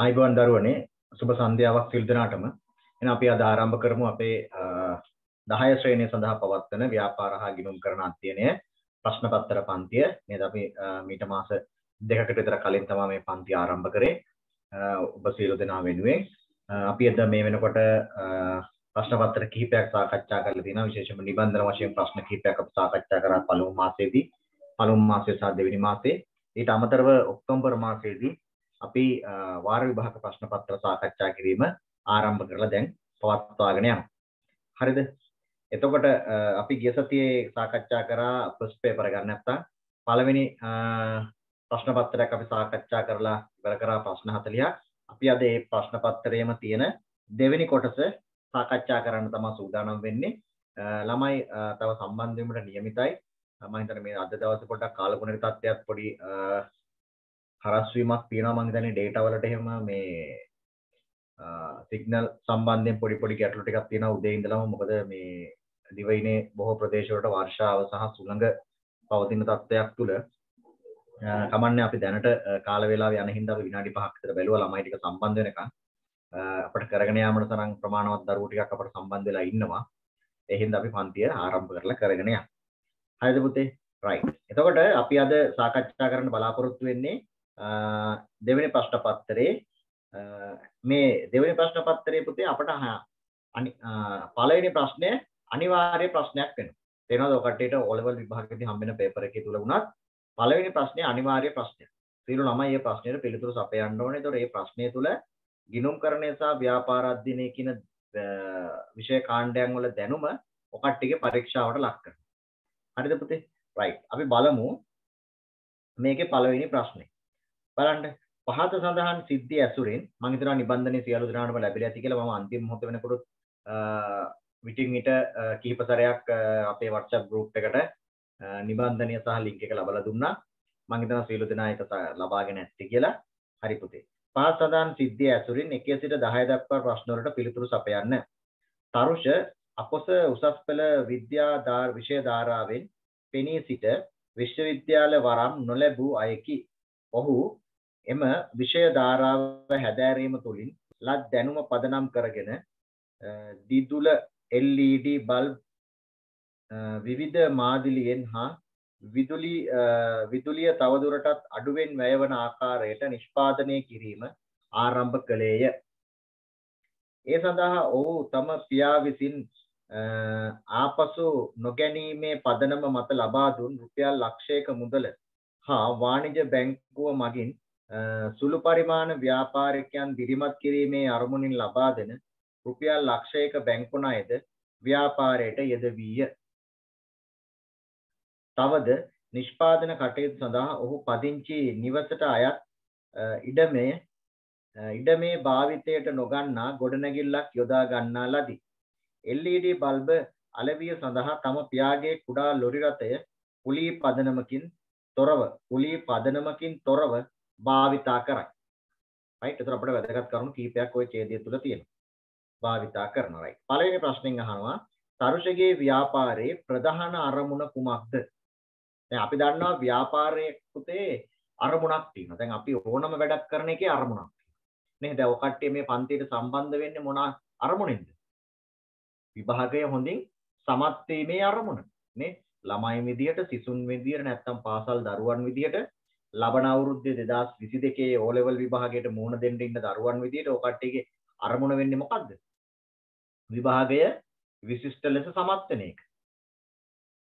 ආයිබෝන් දරුවනේ සුබ සන්ධ්‍යාවක් සිල් දෙනාටම. එහෙනම් අපි අද ආරම්භ කරමු අපේ 10 ශ්‍රේණිය සඳහා පවත්වන ව්‍යාපාර හා ගිණුම් කරන අධ්‍යයනය ප්‍රශ්න පත්‍ර පන්තිය. නේද? අපි මීට මාස දෙකකට විතර කලින් තමයි මේ පන්ති ආරම්භ කරේ. ඔබ සියලු දෙනා වෙනුවෙන්. අපි අද මේ වෙනකොට ප්‍රශ්න පත්‍ර කිහිපයක් සාකච්ඡා කරලා තියෙනවා. විශේෂයෙන්ම නිබන්ධන වශයෙන් ප්‍රශ්න කිහිපයක් අපි සාකච්ඡා කරා පළමු මාසයේදී. පළමු මාසයේ සහ දෙවෙනි මාසයේ. ඊට අමතරව ඔක්තෝබර් මාසයේදී අපි වාර විභාග ප්‍රශ්න පත්‍ර සාකච්ඡා කිරීම ආරම්භ කරලා දැන් පවත්වාගෙන යනවා. හරිද? එතකොට අපි ගිය සතියේ සාකච්ඡා කරා ෆස්ට් පේපර් ගන්න නැත්තම් පළවෙනි ප්‍රශ්න පත්‍රයක් අපි සාකච්ඡා කරලා ඉවර කරා ප්‍රශ්න 40ක්. අපි අද මේ ප්‍රශ්න පත්‍රයේම තියෙන දෙවෙනි කොටස සාකච්ඡා කරන්න තමයි සූදානම් වෙන්නේ. ළමයි තව සම්බන්ධ වීමට නියමිතයි. මම හිතන්නේ මේ අද දවසේ පොඩ්ඩක් කාලගුණික තත්ත්වයක් පොඩි හරස් වීමක් තියෙනවා මම හිතන්නේ data වලට එහෙම මේ සිග්නල් සම්බන්ධයෙන් පොඩි පොඩි ගැටලු ටිකක් තියෙනවා උදේ ඉඳලම. මොකද මේ දිවයිනේ බොහෝ ප්‍රදේශවලට වර්ෂාව සහ සුළඟ පවතින තත්ත්වයක් තුල කමන්නේ අපි දැනට කාල වේලාව යන හින්දා අපි විනාඩි 5ක් විතර බැලුවා ළමයි ටික සම්බන්ධ වෙනකන්. අපිට කරගෙන යාමට තරම් ප්‍රමාණවත් දරුවෝ ටිකක් අපිට සම්බන්ධ වෙලා ඉන්නවා. ඒ හින්දා අපි පන්තිය ආරම්භ කරලා කරගෙන යමු. හරිද පුතේ? රයිට් එතකොට අපි අද සාකච්ඡා කරන්න බලාපොරොත්තු වෙන්නේ දෙවෙනි ප්‍රශ්න පත්‍රයේ මේ දෙවෙනි ප්‍රශ්න පත්‍රයේ පුතේ අපට පළවෙනි ප්‍රශ්නය අනිවාර්ය ප්‍රශ්නයක් වෙනවා. තේරෙනවද ඔය කට්ටියට O level විභාගයේදී හම්බෙන පේපර් එකේ තුල වුණත් පළවෙනි ප්‍රශ්නේ අනිවාර්ය ප්‍රශ්නයක්. සියලු ළමයි මේ ප්‍රශ්නෙට පිළිතුරු සපයන්න ඕනේ. ඒතකොට මේ ප්‍රශ්නය තුල ගිණුම්කරණය සහ ව්‍යාපාර අධ්‍යයනය කියන විෂය කාණ්ඩයන් වල දැනුම ඔය කට්ටියගේ පරීක්ෂාවට ලක් කරනවා. හරිද පුතේ? රයිට්. අපි බලමු මේකේ පළවෙනි ප්‍රශ්නේ. බලන්න. පහත සඳහන් සිද්ධිය ඇසුරින් මම හිතනවා නිබන්ධනයේ සියලු දෙනාටම ලැබිලා ඇති කියලා මම අන්තිම මොහොත වෙනකොට විටින් විට කිහිප සැරයක් අපේ WhatsApp group එකට නිබන්ධනය සහ link එක ලබලා දුන්නා. මම හිතනවා සියලු දෙනා ඒක ලබාගෙන ඇත්තේ කියලා හරි පුතේ. පහත සඳහන් සිද්ධිය ඇසුරින් 1 සිට 10 දක්වා ප්‍රශ්න වලට පිළිතුරු සපයන්න. තරුෂ අපොස උසස් පෙළ විද්‍යා විෂය ධාරාවෙන් පෙනී සිට විශ්වවිද්‍යාල වරම් නොලැබූ අයකි. ඔහු එම විෂය ධාරාව හැදෑරීම තුළින් ලත් දැනුම පදනම් කරගෙන දිදුල LED බල්බ් විවිධ මාදිලියෙන් හා විදුලි විදුලිය තවදුරටත් අඩුවෙන් වැයවන ආකාරයට නිෂ්පාදනය කිරීම ආරම්භ කළේය. ඒ සඳහා ඔහු තම පියා විසින් ආපසු නොගැනීමේ පදනම මත ලබා දුන් රුපියල් ලක්ෂයක මුදල හා වාණිජ බැංකුව මගින් සුළු පරිමාණ ව්‍යාපාරිකයන් දිරිමත් කිරීමේ අරමුණින් ලබා දෙන රුපියල් ලක්ෂයක බැංකු ණයද ව්‍යාපාරයට යෙදවිය. තවද නිෂ්පාදන කටයුතු සඳහා ඔහු පදිංචි නිවසට අයත් ඉඩමේ ඉඩමේ භාවිතයට නොගන්නා ගොඩනැගිල්ලක් යොදා ගන්නා ලදී. LED බල්බ අලවිය සඳහා තම පියාගේ කුඩා ලොරි රථය පුලී පදනමකින් තොරව පුලී පදනමකින් තොරව භාවිතා කරයි. right? එතකොට අපිට වැදගත් කරුණු කීපයක් ওই ඡේදය තුල තියෙනවා. භාවිතා කරනවා right. පළවෙනි ප්‍රශ්نين අහනවා තරුෂගේ ව්‍යාපාරයේ ප්‍රධාන අරමුණ කුමක්ද? දැන් අපි දන්නවා ව්‍යාපාරයේ පුතේ අරමුණක් තියෙනවා. දැන් අපි ඕනම වැඩක් කරන එකේ අරමුණක් තියෙනවා. නේද? ඔය කට්ටිය මේ පන්තියට සම්බන්ධ වෙන්නේ මොන අරමුණෙන්ද? විභාගය හොඳින් සමත් වීමේ අරමුණ. නේ? ළමයි විදියට, සිසුන් විදියට, නැත්නම් පාසල් දරුවන් විදියට ලබන අවුරුද්දේ 2022 ඒ ඕලෙවල් විභාගයට මුහුණ දෙන්න ඉන්න දරුවන් විදියට ඔය කට්ටියගේ අරමුණ වෙන්නේ මොකද්ද? විභාගය විශිෂ්ට ලෙස සමත්වන එක.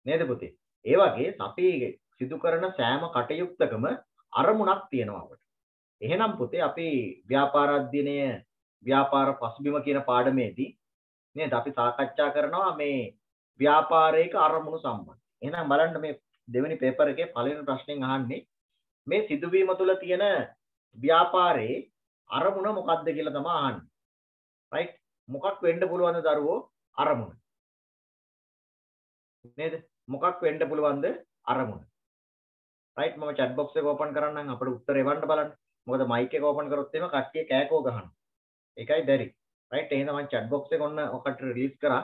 නේද පුතේ? ඒ වගේ අපි සිදු කරන සෑම කටයුත්තකම අරමුණක් තියෙනවා අපට. එහෙනම් පුතේ අපි ව්‍යාපාර අධ්‍යයනය ව්‍යාපාර පසුබිම කියන පාඩමේදී නේද අපි සාකච්ඡා කරනවා මේ ව්‍යාපාරයක අරමුණු සම්බන්ධ. එහෙනම් බලන්න මේ දෙවෙනි පේපර් එකේ පළවෙනි ප්‍රශ්نين අහන්නේ මේ සිදුවීම තුළ තියෙන ව්‍යාපාරයේ අරමුණ මොකක්ද කියලා තමයි අහන්නේ. රයිට්? මොකක් වෙන්න පුළුවන්ද දරුවෝ අරමුණ? නේද? මොකක් වෙන්න පුළුවන්ද අරමුණ? රයිට් මම chat box එක ඕපන් කරන්නම් අපිට උත්තර එවන්න බලන්න. මොකද මයික් එක ඕපන් කරොත් එහෙම කට්ටිය කෑකෝ ගහනවා. ඒකයි බැරි. රයිට් එහෙනම් මම chat box එක ඔන්න ඔකට රිලීස් කරා.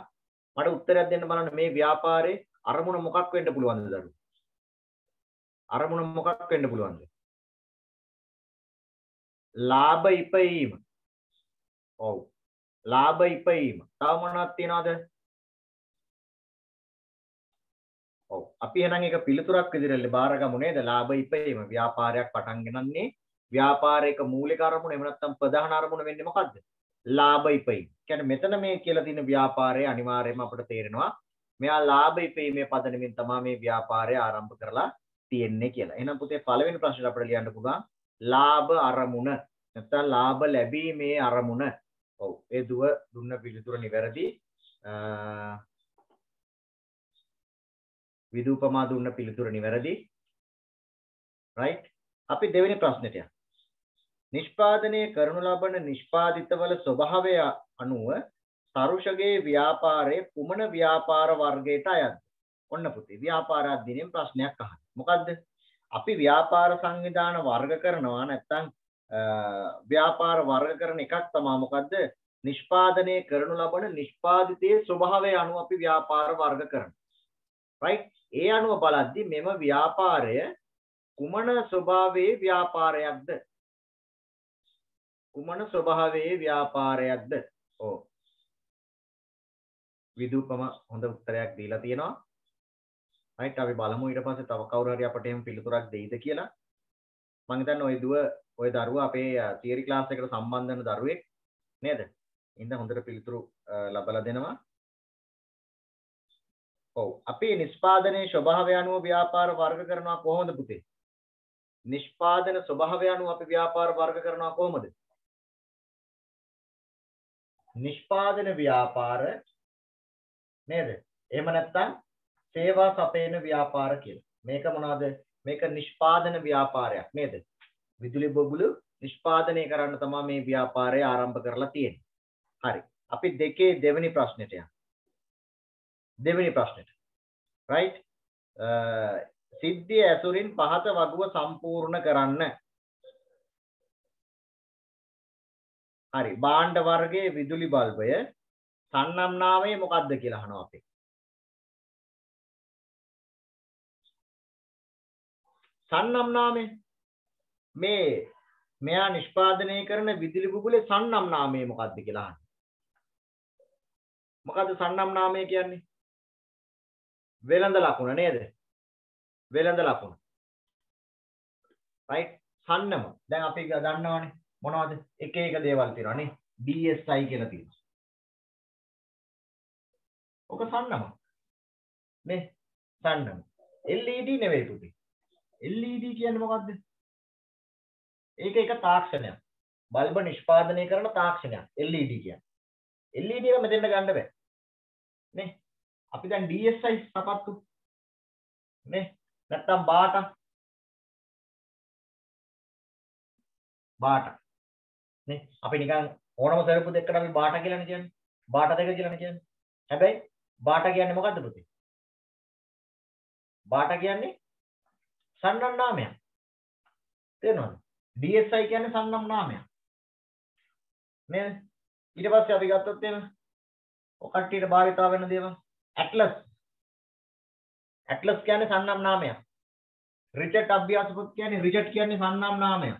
මට උත්තරයක් දෙන්න බලන්න මේ ව්‍යාපාරේ අරමුණ මොකක් වෙන්න පුළුවන්ද දරුවෝ? අරමුණ මොකක් වෙන්න පුළුවන්ද? ලාභ ඉපයීම. ඔව්. ලාභ ඉපයීම. තව මොනවද තියනවද? ඔව්. අපි එහෙනම් ඒක පිළිතුරක් විදිහට බාරගමු නේද? ලාභ ඉපයීම ව්‍යාපාරයක් පටන් ගන්නන්නේ ව්‍යාපාරයක මූලික අරමුණ එහෙම නැත්නම් ප්‍රධාන අරමුණ වෙන්නේ මොකද්ද? ලාභ ඉපයීම. කියන්නේ මෙතන මේ කියලා තියෙන ව්‍යාපාරය අනිවාර්යයෙන්ම අපිට තේරෙනවා මෙයා ලාභ ඉපීමේ පදනමින් තමයි මේ ව්‍යාපාරය ආරම්භ කරලා තියෙන්නේ කියලා. එහෙනම් පුතේ පළවෙනි ප්‍රශ්නෙට අපිට ලියන්න පුළුවන් ලාභ අරමුණ නැත්නම් ලාභ ලැබීමේ අරමුණ. ඔව්. ඒ දුව දුන්න පිළිතුර නිවැරදි. විදූපමා දුන්න පිළිතුර නිවැරදි. right? අපි දෙවෙනි ප්‍රශ්නෙට යමු. නිෂ්පාදනය කරනු ලබන නිෂ්පාදිතවල ස්වභාවය අනුව තරුෂගේ ව්‍යාපාරයේ කුමන ව්‍යාපාර වර්ගයට අයත්ද? ඔන්න පුතේ ව්‍යාපාර අධ්‍යයනයෙන් ප්‍රශ්නයක් අහන්න. මොකද්ද? අපි ව්‍යාපාර සංවිධාන වර්ග කරනවා නැත්නම් ව්‍යාපාර වර්ග කරන එකක් තමයි මොකද්ද? නිෂ්පාදනය කරනු ලබන නිෂ්පාදිතයේ ස්වභාවය අනුව අපි ව්‍යාපාර වර්ග කරනවා. right? ඒ අනුව බලද්දි මෙම ව්‍යාපාරය කුමන ස්වභාවයේ ව්‍යාපාරයක්ද? කුමන ස්වභාවයේ ව්‍යාපාරයක්ද? ඔව්. විදුපම හොඳ උත්තරයක් දීලා තියෙනවා. right අපි බලමු ඊට පස්සේ තව කවුරු හරි අපට එහෙම පිළිතුරක් දෙයිද කියලා. මම හිතන්නේ ওই දුව ওই දරුවා අපේ තියරි ක්ලාස් එකට සම්බන්ධ වෙන දරුවෙක් නේද? ඉතින් හොඳට පිළිතුරු ලබලා දෙනවා. ඔව් අපි නිෂ්පාදනයේ ස්වභාවය අනුව ව්‍යාපාර වර්ග කරනවා කොහොමද පුතේ? නිෂ්පාදන ස්වභාවය අනුව අපි ව්‍යාපාර වර්ග කරනවා කොහොමද? නිෂ්පාදන ව්‍යාපාර නේද? එහෙම නැත්නම් සේවා සපයන ව්‍යාපාර කියලා. මේක මොනවද? මේක නිෂ්පාදන ව්‍යාපාරයක් නේද? විදුලි බබුළු නිෂ්පාදනය කරන්න තමයි මේ ව්‍යාපාරය ආරම්භ කරලා තියෙන්නේ. හරි. අපි දෙකේ දෙවෙනි ප්‍රශ්නෙට යමු. දෙවෙනි ප්‍රශ්නෙට. right? සිද්ධිය ඇසුරින් පහත වගුව සම්පූර්ණ කරන්න. හරි. භාණ්ඩ වර්ගයේ විදුලි බල්බය සන්නම් නාමය මොකක්ද කියලා අහනවා අපි. සන්නම් නාමය මේ මෙයා නිෂ්පාදනය කරන විදුලි බුබුලේ සන්නම් නාමය මොකක්ද කියලා අහනවා. මොකද්ද සන්නම් නාමය කියන්නේ? වෙළඳ ලකුණ නේද? වෙළඳ ලකුණ. right සන්නම. දැන් අපි දන්නවනේ මොනවද? එක එක දේවල් තියෙනවා නේ. DSI කියලා තියෙනවා. ඔක සන්නම. නේ? සන්නම. LED නෙවෙයි පුතේ. LED කියන්නේ මොකද්ද? ඒක එක තාක්ෂණයක්. බල්බ නිෂ්පාදනය කරන තාක්ෂණයක්. LED කියන්නේ. LED එක මෙතෙන්ට ගන්න බෑ. නේ? අපි දැන් DSI සපත්තු නේ? නැත්තම් බාට බාට නේ? අපි නිකන් ඕනම සරපු දෙකකට අපි බාට කියලානේ කියන්නේ. බාට දෙක කියලානේ කියන්නේ. හැබැයි බාට කියන්නේ මොකද්ද පුතේ? බාට කියන්නේ සන්නම් නාමයක්. තේරෙනවද? DSI කියන්නේ සන්නම් නාමයක්. නේද? ඊට පස්සේ අපි ගත්තොත් එහෙම ඔය කට්ටියට භාවිතා වෙන දේවල් ඇට්ලස් ඇට්ලස් කියන්නේ සන්නම් නාමයක්. රිචඩ් අභ්‍යාස පොත් කියන්නේ රිචඩ් කියන්නේ සන්නම් නාමයක්.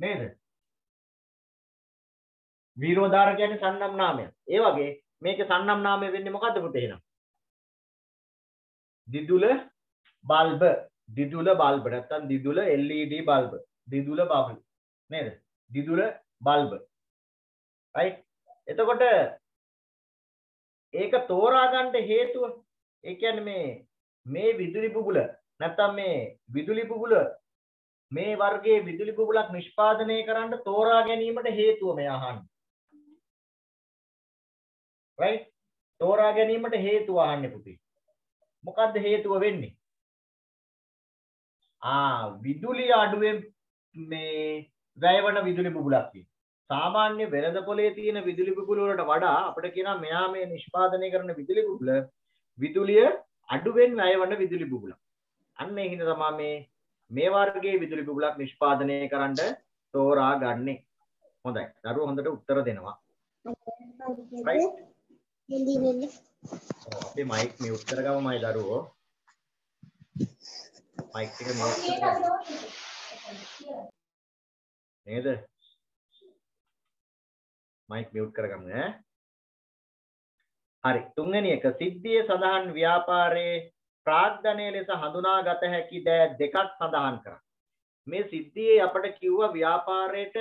නේද? වීරෝදාර කියන්නේ සන්නම් නාමයක්. ඒ වගේ මේකේ සන්නම් නාමය වෙන්නේ මොකද්ද පුතේ එහෙනම්? දිදුල බල්බ දිදුල බල්බ නැත්තම් දිදුල LED බල්බ දිදුල බල්බ නේද? දිදුල බල්බ. right? එතකොට ඒක තෝරා ගන්න හේතුව ඒ කියන්නේ මේ මේ විදුලි බුබුල නැත්තම් මේ විදුලි බුබුල මේ වර්ගයේ විදුලි බුබුලක් නිෂ්පාදනය කරන්න තෝරා ගැනීමට හේතුව මේ අහන්නේ. right? තෝරා ගැනීමට හේතුව අහන්නේ පුතේ. මොකද්ද හේතුව වෙන්නේ? ආ විදුලි අඩුවෙන් මේ වැයවන විදුලි බුබුලක් තියෙනවා. සාමාන්‍ය වෙළඳ පොලේ තියෙන විදුලි බුබුල වලට වඩා අපිට කියනවා මෙයා මේ නිෂ්පාදනය කරන විදුලි බුබුල විදුලිය අඩුවෙන් වැයවන විදුලි බුබුලක්. අන්න ඒ හින්දා තමයි මේ මේ වර්ගයේ විදුලි බුබුලක් නිෂ්පාදනය කරන්න තෝරා ගන්නෙ. හොඳයි. දරුවෝ හොඳට උත්තර දෙනවා. right? අපි මයික් මියුට් කරගමු මයි දරුවෝ. මයික් එක මියුට් කරගමු. නේද? මයික් මියුට් කරගමු ඈ. හරි. තුන්වෙනි එක සිද්ධියේ සඳහන් ව්‍යාපාරයේ ප්‍රාග්ධනය ලෙස හඳුනාගත හැකි දෑ දෙකක් සඳහන් කරා. මේ සිද්ධියේ අපිට කිව්වා ව්‍යාපාරයට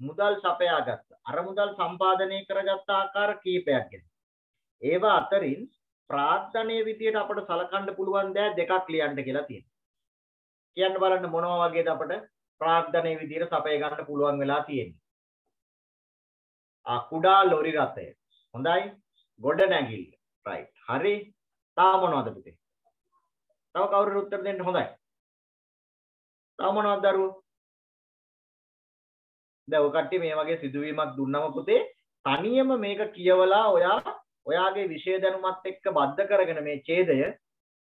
මුදල් සපයා ගත්ත. අර මුදල් සම්පාදනය කරගත්ත ආකාර කීපයක් ගැන. ඒවා අතරින් ප්‍රාර්ථනීය විදියට අපට සලකන්න පුළුවන් දෑ දෙකක් ලියන්න කියලා තියෙනවා. කියන්න බලන්න මොනවා වගේද අපට ප්‍රාර්ථනීය විදියට සපය ගන්න පුළුවන් වෙලා තියෙන්නේ. ආ කුඩා ලොරි රථය. හොඳයි. ගොඩ නැගිල්ල. රයිට්. හරි. තා මොනවද පුතේ? තව කවුරුහරි උත්තර දෙන්න හොඳයි. තව මොනවද දරුවෝ? දැන් ඔය කට්ටිය මේ වගේ සිදුවීමක් දුන්නම පුතේ තනියම මේක කියවලා ඔයා ඔයාගේ විෂය දැනුමත් එක්ක බද්ධ කරගෙන මේ ඡේදය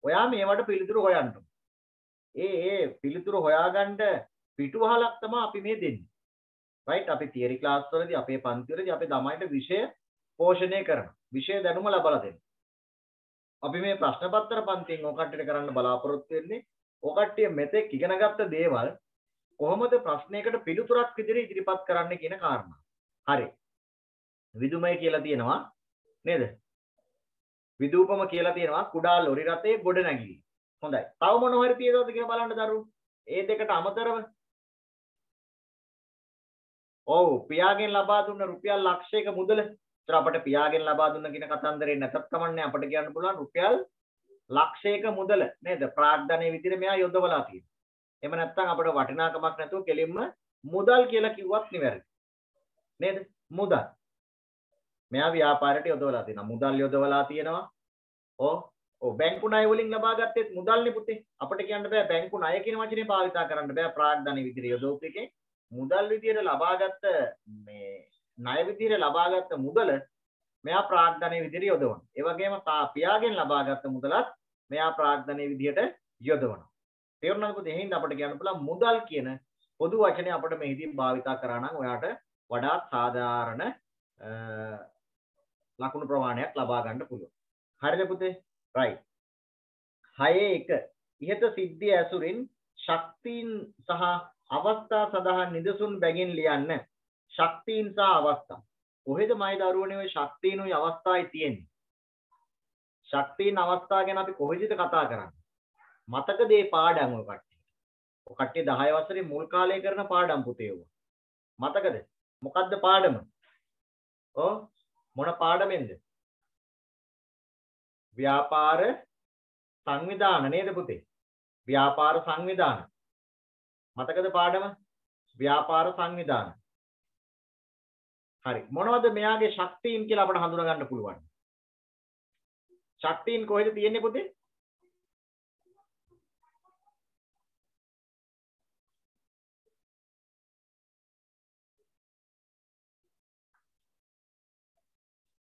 ඔයා මේවට පිළිතුරු හොයන්න ඒ ඒ පිළිතුරු හොයාගන්න පිටුවහලක් තමයි අපි මේ දෙන්නේ. රයිට් අපි තියරි ක්ලාස් වලදී අපේ පන්ති වලදී අපි ළමයිට විෂය පෝෂණය කරනවා. විෂය දැනුම ලබා දෙනවා. අපි මේ ප්‍රශ්න පත්‍ර පන්තියෙන් ඔය කට්ටියට කරන්න බලාපොරොත්තු වෙන්නේ ඔය කට්ටිය මෙතෙක් ඉගෙනගත්ත දේවල් කොහොමද ප්‍රශ්නයකට පිළිතුරක් විදිහට ඉදිරිපත් කරන්න කියන කාරණා. හරි. විදුමය කියලා තියෙනවා නේද? විදූපම කියලා තියෙනවා කුඩා ලොරි රථයේ ගොඩ නැගිලි. හොඳයි. තව මොන හරි තියෙනවද කියලා බලන්න දරුවෝ. ඒ දෙකට අමතරව ඔව් පියාගෙන් ලබා දුන්න රුපියල් ලක්ෂයක මුදල. ඒතර අපිට පියාගෙන් ලබා දුන්න කියන කතන්දරේ නැතත් කමන්නේ අපිට කියන්න පුළුවන් රුපියල් ලක්ෂයක මුදල නේද? ප්‍රාග්ධනයේ විදිහට මෙයා යොදවලා තියෙනවා. එහෙම නැත්නම් අපිට වටිනාකමක් නැතුව කෙලින්ම මුදල් කියලා කිව්වත් නිවැරදි. නේද? මුදල්. මෙයා ව්‍යාපාරයට යොදවලා තියෙනවා. මුදල් යොදවලා තියෙනවා. ඔව්. ඔව් බැංකු ණය වලින් ලබා ගත්තේ මුදල්නේ පුතේ. අපිට කියන්න බෑ බැංකු ණය කියන වචනේ භාවිතා කරන්න බෑ ප්‍රාග්ධන විදිහට යොදවපු එකේ. මුදල් විදිහට ලබාගත්ත මේ ණය විදිහට ලබාගත්ත මුදල මෙයා ප්‍රාග්ධනයේ විදිහට යොදවනවා. ඒ වගේම පියාගෙන් ලබාගත්ත මුදලත් මෙයා ප්‍රාග්ධනයේ විදිහට යොදවනවා. තේරුණාද පුතේ? එහෙනම් අපිට කියන්න පුළුවන් මුදල් කියන පොදු වචනේ අපිට මෙහිදී භාවිතා කරා නම් ඔයාට වඩාත් සාධාරණ ලකුණු ප්‍රමාණයක් ලබා ගන්න පුළුවන්. හරිද පුතේ? Right. 6 1 ඉහත සිද්ධිය ඇසුරින් ශක්තියින් සහ අවස්ථා සඳහා නිදසුන් බැගින් ලියන්න. ශක්තියින් සහ අවස්ථා. කොහෙද මයි දරුවනේ ওই ශක්තියිනුයි අවස්ථායි තියෙන්නේ? ශක්තියින් අවස්ථා ගැන අපි කොහෙද කතා කරන්නේ? මතකද මේ පාඩම් ඔය කට්ටිය? ඔය කට්ටිය 10 වසරේ මුල් කාලේ කරන පාඩම් පුතේ ඒවා. මතකද? මොකද්ද පාඩම? ඔව් මොන පාඩමෙන්ද? ව්‍යාපාර සංවිධාන නේද පුතේ? ව්‍යාපාර සංවිධාන. මතකද පාඩම? ව්‍යාපාර සංවිධාන. හරි. මොනවද මෙයාගේ ශක්තියින් කියලා අපිට හඳුනා ගන්න පුළුවන්? ශක්තියින් කොහෙද තියෙන්නේ පුතේ?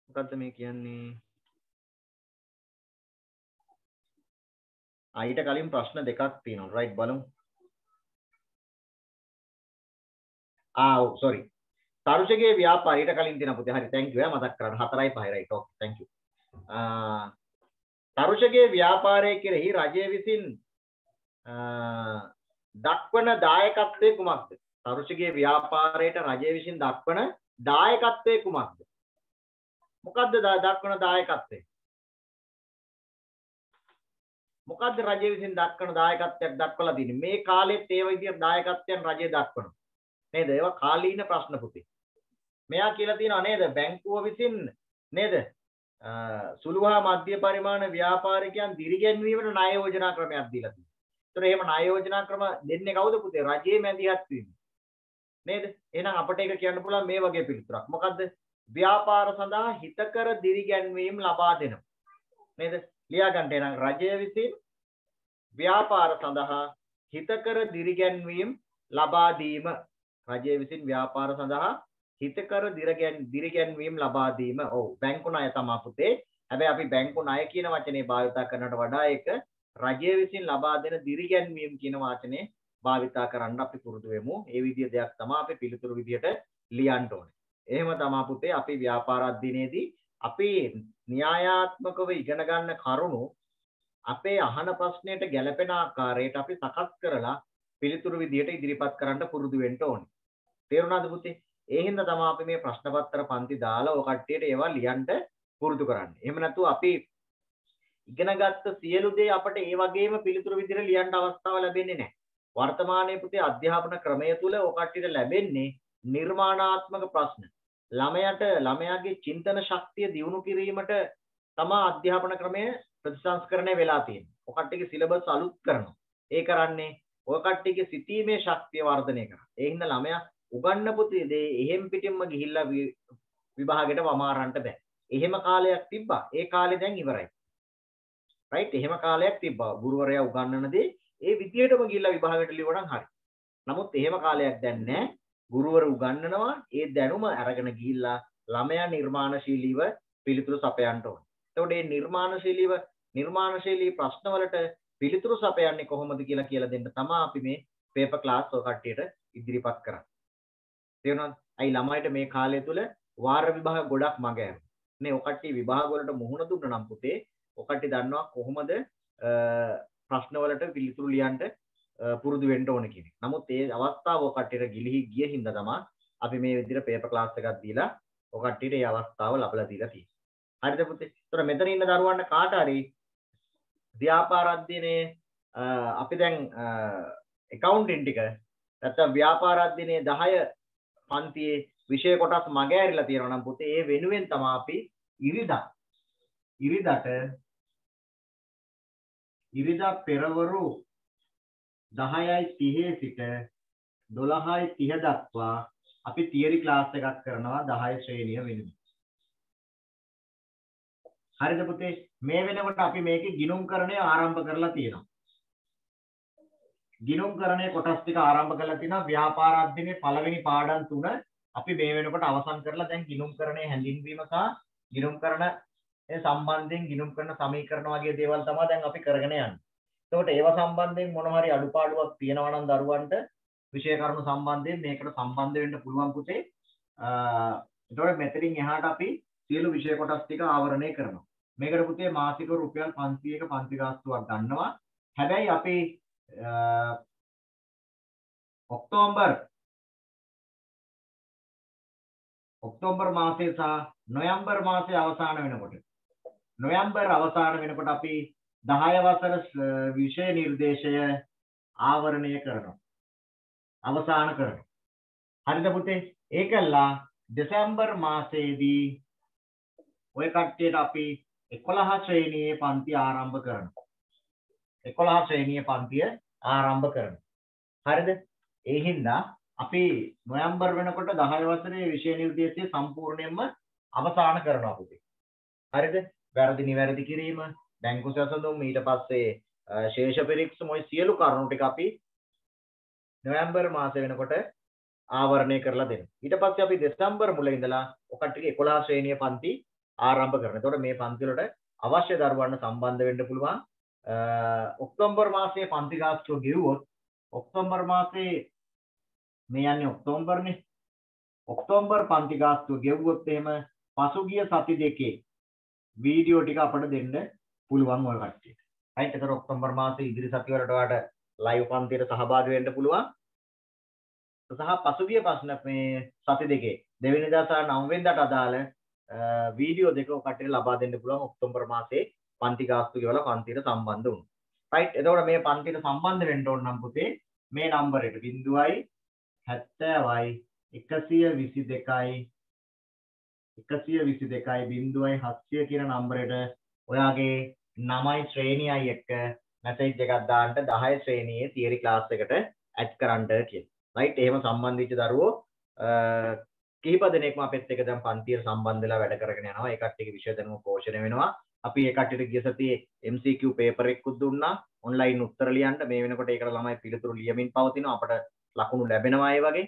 මොකද්ද මේ කියන්නේ? ආ ඊට කලින් ප්‍රශ්න දෙකක් තියෙනවා. රයිට් බලමු. ආ ඔව් සෝරි. තරුෂගේ ව්‍යාපාරය ඊට කලින් තියෙන පුතේ. හරි thank you ඈ මතක් කරගන්න. 4යි 5යි right. okay thank you. ආ තරුෂගේ ව්‍යාපාරය කෙරෙහි රජය විසින් දක්වන දායකත්වය කුමක්ද? තරුෂගේ ව්‍යාපාරයට රජය විසින් දක්වන දායකත්වය කුමක්ද? මොකද්ද දක්වන දායකත්වය? මොකද්ද රජය විසින් දක්වන දායකත්වයක් දක්වලා තියෙන්නේ? මේ කාලෙත් ඒ විදිහට දායකත්වයන් රජය දක්වනවා. නේද? ඒවා කාලීන ප්‍රශ්න පුතේ. මෙයා කියලා තියෙනවා නේද? බැංකුව විසින් නේද? සුළු හා මධ්‍ය පරිමාණ ව්‍යාපාරිකයන් දිරිගැන්වීමට ණය යෝජනා ක්‍රමයක් දීලා තියෙනවා. ඒතර එහෙම ණය යෝජනා ක්‍රම දෙන්නේ කවුද පුතේ? රජයේ මැදිහත් වීම. නේද? එහෙනම් අපිට ඒක කියන්න පුළුවන් මේ වගේ පිළිතුරක්. මොකද්ද? ව්‍යාපාර සඳහා හිතකර දිරිගැන්වීම් ලබා දෙනවා. නේද? ලියා ගන්න එහෙනම් රජය විසින් ව්‍යාපාර සඳහා හිතකර දිරිගැන්වීම් ලබා දීම රජය විසින් ව්‍යාපාර සඳහා හිතකර දිරිගැන්වීම් ලබා දීම. ඔව් බැංකු ණය තමයි පුතේ. හැබැයි අපි බැංකු ණය කියන වචනේ භාවිත කරනට වඩා ඒක රජය විසින් ලබා දෙන දිරිගැන්වීම් කියන වචනේ භාවිතා කරන්න අපි පුරුදු වෙමු. ඒ විදිය දෙයක් තමයි අපි පිළිතුරු විදියට ලියන්න ඕනේ. එහෙම තමයි පුතේ අපි ව්‍යාපාර අධ්‍යයනයේදී අපි න්‍යායාත්මකව ඉගෙන ගන්න කරුණු අපේ අහන ප්‍රශ්නයට ගැළපෙන ආකාරයට අපි සකස් කරලා පිළිතුරු විදියට ඉදිරිපත් කරන්න පුරුදු වෙන්න ඕනේ. තේරුණාද පුතේ? ඒ හින්දා තමයි අපි මේ ප්‍රශ්න පත්‍ර පන්ති දාලා ඔය කට්ටියට ඒවා ලියන්න පුරුදු කරන්නේ. එහෙම නැතුව අපි ඉගෙනගත්ත සියලු දේ අපිට ඒ වගේම පිළිතුරු විදිහට ලියන්න අවස්ථාව ලැබෙන්නේ නැහැ. වර්තමානයේ පුතේ අධ්‍යාපන ක්‍රමය තුල ඔය කට්ටියට ලැබෙන්නේ නිර්මාණාත්මක ප්‍රශ්න. ළමයාට ළමයාගේ චින්තන ශක්තිය දියුණු කිරීමට තමයි අධ්‍යාපන ක්‍රමය ප්‍රතිසංස්කරණය වෙලා තියෙන්නේ. ඔය කට්ටියගේ සිලබස් අලුත් කරනවා. ඒ කරන්නේ ඔය කට්ටියගේ සිතීමේ ශක්තිය වර්ධනය කරනවා. ඒ හින්දා ළමයා උගන්නපු දේ එහෙම් පිටින්ම ගිහිල්ලා විභාගෙට වමාරන්න බෑ. එහෙම කාලයක් තිබ්බා. ඒ කාලේ දැන් ඉවරයි. රයිට් එහෙම කාලයක් තිබ්බා. ගුරුවරයා උගන්වන දේ ඒ විදියටම ගිහිල්ලා විභාගයට ලියවනම් හරි. නමුත් එහෙම කාලයක් දැන් නැහැ. ගුරුවරු උගන්වනවා ඒ දැනුම අරගෙන ගිහිල්ලා ළමයා නිර්මාණශීලීව පිළිතුරු සපයන්න ඕනේ. එතකොට මේ නිර්මාණශීලීව නිර්මාණශීලී ප්‍රශ්නවලට පිළිතුරු සපයන්නේ කොහොමද කියලා කියලා දෙන්න තමයි අපි මේ පේපර් ක්ලාස් ඔය කට්ටියට ඉදිරිපත් කරන්නේ. තේරුණාද? අයි ළමයිට මේ කාලය තුල වාර විභාග ගොඩක් මග යනවා. නේ ඔය කට්ටිය විභාග වලට මුහුණ දුන්න නම් පුතේ ඔය කට්ටිය දන්නවා කොහොමද ප්‍රශ්න වලට පිළිතුරු ලියන්න පුරුදු වෙන්න ඕන කියන එක. නමුත් ඒ අවස්ථාව ඔය කට්ටියට ගිලිහි ගිය හින්දා තමයි අපි මේ විදිහට පේපර් ක්ලාස් එකක් දීලා ඔය කට්ටියට මේ අවස්ථාව ලබලා දීලා තියෙන්නේ. හරිද පුතේ? ඒතර මෙතන ඉන්න දරුවන්ට කාට හරි ව්‍යාපාර අධ්‍යයනයේ අපි දැන් accounting ටික නැත්නම් ව්‍යාපාර අධ්‍යයනයේ 10 පන්තියේ විෂය කොටස් මග ඇරිලා තියෙනවා නම් පුතේ ඒ වෙනුවෙන් තමයි අපි ඉරිදා ඉරිදට ඉරිදා පෙරවරු 10යි 30 සිට 12යි 30 දක්වා අපි තියරි ක්ලාස් එකක් කරනවා 10 ශ්‍රේණිය වෙනුවෙන්. හරිද පුතේ මේ වෙනකොට අපි මේකේ ගිණුම්කරණය ආරම්භ කරලා තියෙනවා. ගිණුම්කරණයේ කොටස් ටික ආරම්භ කරලා තිනවා ව්‍යාපාර අධ්‍යයනයේ පළවෙනි පාඩම් තුන අපි මේ වෙනකොට අවසන් කරලා දැන් ගිණුම්කරණයේ හැඳින්වීම සහ ගිණුම්කරණ ඒ සම්බන්ධයෙන් ගිණුම් කරන සමීකරණ වගේ දේවල් තමයි දැන් අපි කරගෙන යන්නේ. එතකොට ඒව සම්බන්ධයෙන් මොන හරි අඩුපාඩුවක් තියෙනවා නම් දරුවන්ට විෂය කරුණු සම්බන්ධයෙන් මේකට සම්බන්ධ වෙන්න පුළුවන් පුතේ. එතකොට මෙතනින් එහාට අපි සියලු විෂය කොටස් ටික ආවරණය කරනවා. මේකට පුතේ මාසික රුපියල් 500ක පන්ති ගාස්තුවක් ගන්නවා. හැබැයි අපි ඔක්තෝබර් ඔක්තෝබර් මාසයේ සහ නොවැම්බර් මාසයේ අවසාන වෙනකොට නොවැම්බර් අවසාන වෙනකොට අපි 10 වසර විෂය නිර්දේශය ආවරණය කරනවා. අවසන් කරනවා. හරිද පුතේ? ඒකල්ලා දෙසැම්බර් මාසයේදී ඔය කට්ටියට අපි 11 ශ්‍රේණියේ පන්ති ආරම්භ කරනවා. 11 ශ්‍රේණියේ පන්තිය ආරම්භ කරනවා. හරිද? ඒ හින්දා අපි නොවැම්බර් වෙනකොට 10 වසරේ විෂය නිර්දේශය සම්පූර්ණයෙන්ම අවසන් කරනවා පුතේ. හරිද? වැරදි නිවැරදි කිරීම, බැංකු සැසඳුම් ඊට පස්සේ ශේෂ පරීක්ෂම ඔය සියලු කරුණු ටික අපි නොවැම්බර් මාසෙ වෙනකොට ආවරණය කරලා දෙනවා. ඊට පස්සේ අපි දෙසැම්බර් මුල ඉඳලා ඔකට 11 ශ්‍රේණිය පන්ති ආරම්භ කරනවා. එතකොට මේ පන්ති වලට අවශ්‍ය දරුවන්ට සම්බන්ධ වෙන්න පුළුවන්. ඔක්තෝබර් මාසයේ පන්ති ගාස්තුව ගෙවුවොත් ඔක්තෝබර් මාසයේ මේ යන්නේ ඔක්තෝබර්නේ. ඔක්තෝබර් පන්ති ගාස්තුව ගෙවුවොත් එහෙම පසුගිය සති දෙකේ වීඩියෝ ටික අපිට දෙන්න පුළුවන් ඔය කට්ටියට. right ඒතර ඔක්තෝබර් මාසයේ ඉදිරි සති වලට ඔයාලට ලයිව් පන්තියට සහභාගී වෙන්න පුළුවන්. සහ පසුගිය ප්‍රශ්න මේ සති දෙකේ දෙවෙනිදා සහ නවවෙනිදාට අදාළ වීඩියෝ දෙක කට්ටියට ලබා දෙන්න පුළුවන් ඔක්තෝබර් මාසයේ පන්ති ගාස්තු ගෙවලා පන්තියට සම්බන්ධ වුණා. right එතකොට මේ පන්තියට සම්බන්ධ වෙන්න ඕන නම් පුතේ මේ නම්බරයට 0යි 70යි 122යි 122යි බිඳුවයි 700 කියන නම්බරයට ඔයාගේ නමයි ශ්‍රේණියයි එක්ක මැසේජ් එකක් දාන්න 10 ශ්‍රේණියේ තියරි ක්ලාස් එකට ඇඩ් කරන්න කියලා. රයිට් එහෙම සම්බන්ධ වෙච්ච දරුවෝ කිහිප දෙනෙක්ම අපෙත් එක්ක දැන් පන්තියට සම්බන්ධ වෙලා වැඩ කරගෙන යනවා. ඒ කට්ටියගේ විෂය දැනුම පෝෂණය වෙනවා. අපි ඒ කට්ටියට ගිය සතියේ MCQ පේපර් එකකුත් දුන්නා. ඔන්ලයින් උත්තර ලියන්න මේ වෙනකොට ඒකට ළමයි පිළිතුරු ලියමින් පවතිනවා. අපට ලකුණු ලැබෙනවා ඒ වගේ.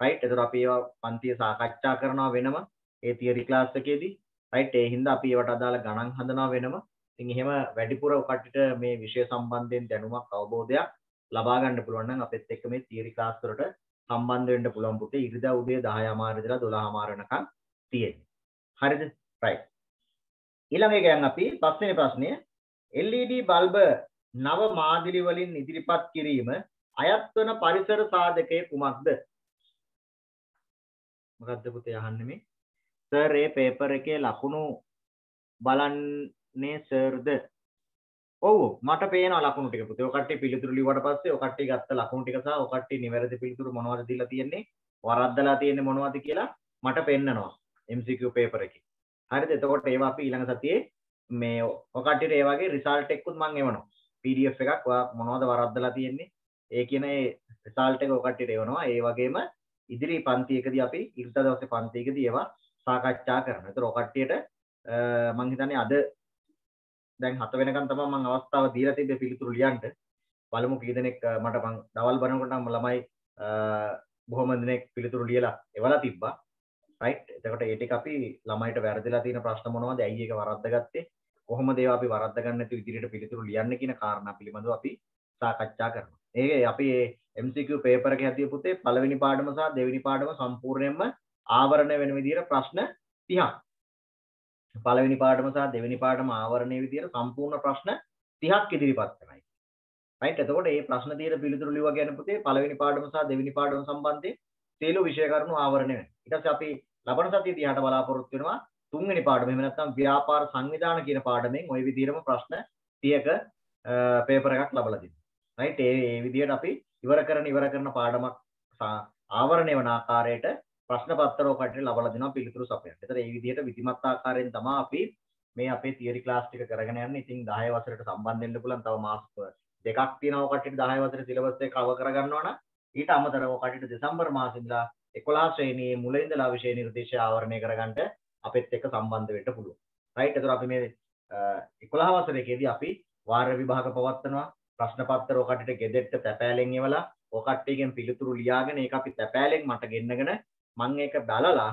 රයිට් එතකොට අපි ඒවා පන්තිය සාකච්ඡා කරනවා වෙනම ඒ තියරි ක්ලාස් එකේදී රයිට් ඒ හින්දා අපි ඒවට අදාළ ගණන් හදනවා වෙනම ඉතින් එහෙම වැඩිපුර කට්ටිට මේ විෂය සම්බන්ධයෙන් දැනුමක් අවබෝධයක් ලබා ගන්න පුළුවන් නම් අපෙත් එක්ක මේ තියරි ක්ලාස් වලට සම්බන්ධ වෙන්න පුළුවන් පුතේ. ඉරිදා උදේ 10:00 ඉඳලා 12:00 වෙනකන් තියෙන්නේ. හරිද? රයිට් ඊළඟ එක යන් අපි පස්වෙනි ප්‍රශ්නය. LED බල්බ නව මාදිලි වලින් ඉදිරිපත් කිරීම අයත් වන පරිසර සාධකයේ කුමක්ද? මොකද්ද පුතේ අහන්නේ මේ? සර් ඒ පේපර් එකේ ලකුණු බලන්නේ සර්ද ඔව් මට පේනවා ලකුණු ටික පුතේ. ඔය කට්ටිය පිළිතුරු ලිව්වට පස්සේ ඔය කට්ටිය ගත්ත ලකුණු ටික සහ ඔය කට්ටිය නිවැරදි පිළිතුරු මොනවද දීලා තියෙන්නේ වරද්දලා තියෙන්නේ මොනවද කියලා මට පෙන්නනවා MCQ පේපර් එකේ. හරිද? එතකොට ඒවා අපි ඊළඟ සතියේ මේ ඔය කට්ටියට ඒ වගේ රිසල්ට් එකකුත් මම එවනවා. PDF එකක් ඔයා මොනවද වරද්දලා තියෙන්නේ? ඒ කියන ඒ රිසල්ට් එක ඔය කට්ටියට එවනවා. ඒ වගේම ඉදිරි පන්තියකදී අපි ඉරිදා දවසේ පන්තියකදී ඒවා සාකච්ඡා කරනවා. ඒතර ඔය කට්ටියට මම හිතන්නේ අද දැන් 7 වෙනකන් තමයි මම අවස්ථාව දීලා තිබ්බේ පිළිතුරු ලියන්න. බලමු කී දෙනෙක් මට මං දවල් බලනකොට නම් ළමයි බොහොම දෙනෙක් පිළිතුරු ලියලා එවලා තිබ්බා. රයිට්. එතකොට ඒ ටික අපි ළමයිට වැරදිලා තියෙන ප්‍රශ්න මොනවද? ඇයි ඒක වරද්දගත්තේ? කොහොමද ඒවා අපි වරද්ද ගන්න නැතුව ඉදිරියට පිළිතුරු ලියන්න කියන කාරණා පිළිබඳව අපි සාකච්ඡා කරනවා. ඒ අපි MCQ පේපර් එක හැදිය පුතේ පළවෙනි පාඩම සහ දෙවෙනි පාඩම සම්පූර්ණයෙන්ම ආවරණය වෙන විදිහට ප්‍රශ්න 30ක්. පළවෙනි පාඩම සහ දෙවෙනි පාඩම ආවරණය විදිහට සම්පූර්ණ ප්‍රශ්න 30ක් ඉදිරිපත් කරනයි. රයිට් එතකොට මේ ප්‍රශ්න 30ට පිළිතුරු ලියුවා කියන්නේ පුතේ පළවෙනි පාඩම සහ දෙවෙනි පාඩම සම්බන්ධයෙන් සියලු විෂය කරුණු ආවරණය වෙනවා. ඊට පස්සේ අපි ලබන සතිය දිහාට බලාපොරොත්තු වෙනවා තුන්වෙනි පාඩම එහෙම නැත්නම් ව්‍යාපාර සංවිධාන කියන පාඩමෙන් ওই විදිහටම ප්‍රශ්න 30ක පේපර් එකක් ලබලා දෙනවා. රයිට් ඒ ඒ විදිහට අපි ඉවර කරන ඉවර කරන පාඩමක් ආවරණය වන ආකාරයට ප්‍රශ්න පත්‍ර ඔකට ලබලා දෙනවා පිළිතුරු සපයන්න. ඒතර ඒ විදිහට විධිමත් ආකාරයෙන් තමයි අපි මේ අපේ තියරි ක්ලාස් ටික කරගෙන යන්නේ. ඉතින් 10 වසරට සම්බන්ධ වෙන්න පුළුවන් තව මාස දෙකක් තියෙනවා ඔකටට 10 වසරේ සිලබස් එක කවර් කරගන්නවා නම් ඊට අමතරව ඔකටට දෙසැම්බර් මාසෙ ඉඳලා 11 ශ්‍රේණියේ මුල ඉඳලා විෂය නිර්දේශය ආවරණය කරගන්න අපෙත් එක්ක සම්බන්ධ වෙන්න පුළුවන්. රයිට් එතකොට අපි මේ 11 වසරේකදී අපි වාර විභාග පවත්වනවා ප්‍රශ්න පත්‍ර ඔකටට ගෙදෙට්ට තැපෑලෙන් එවලා ඔකට්ටියගෙන් පිළිතුරු ලියාගෙන ඒක අපි තැපෑලෙන් මට ගෙන්නගෙන මම ඒක බලලා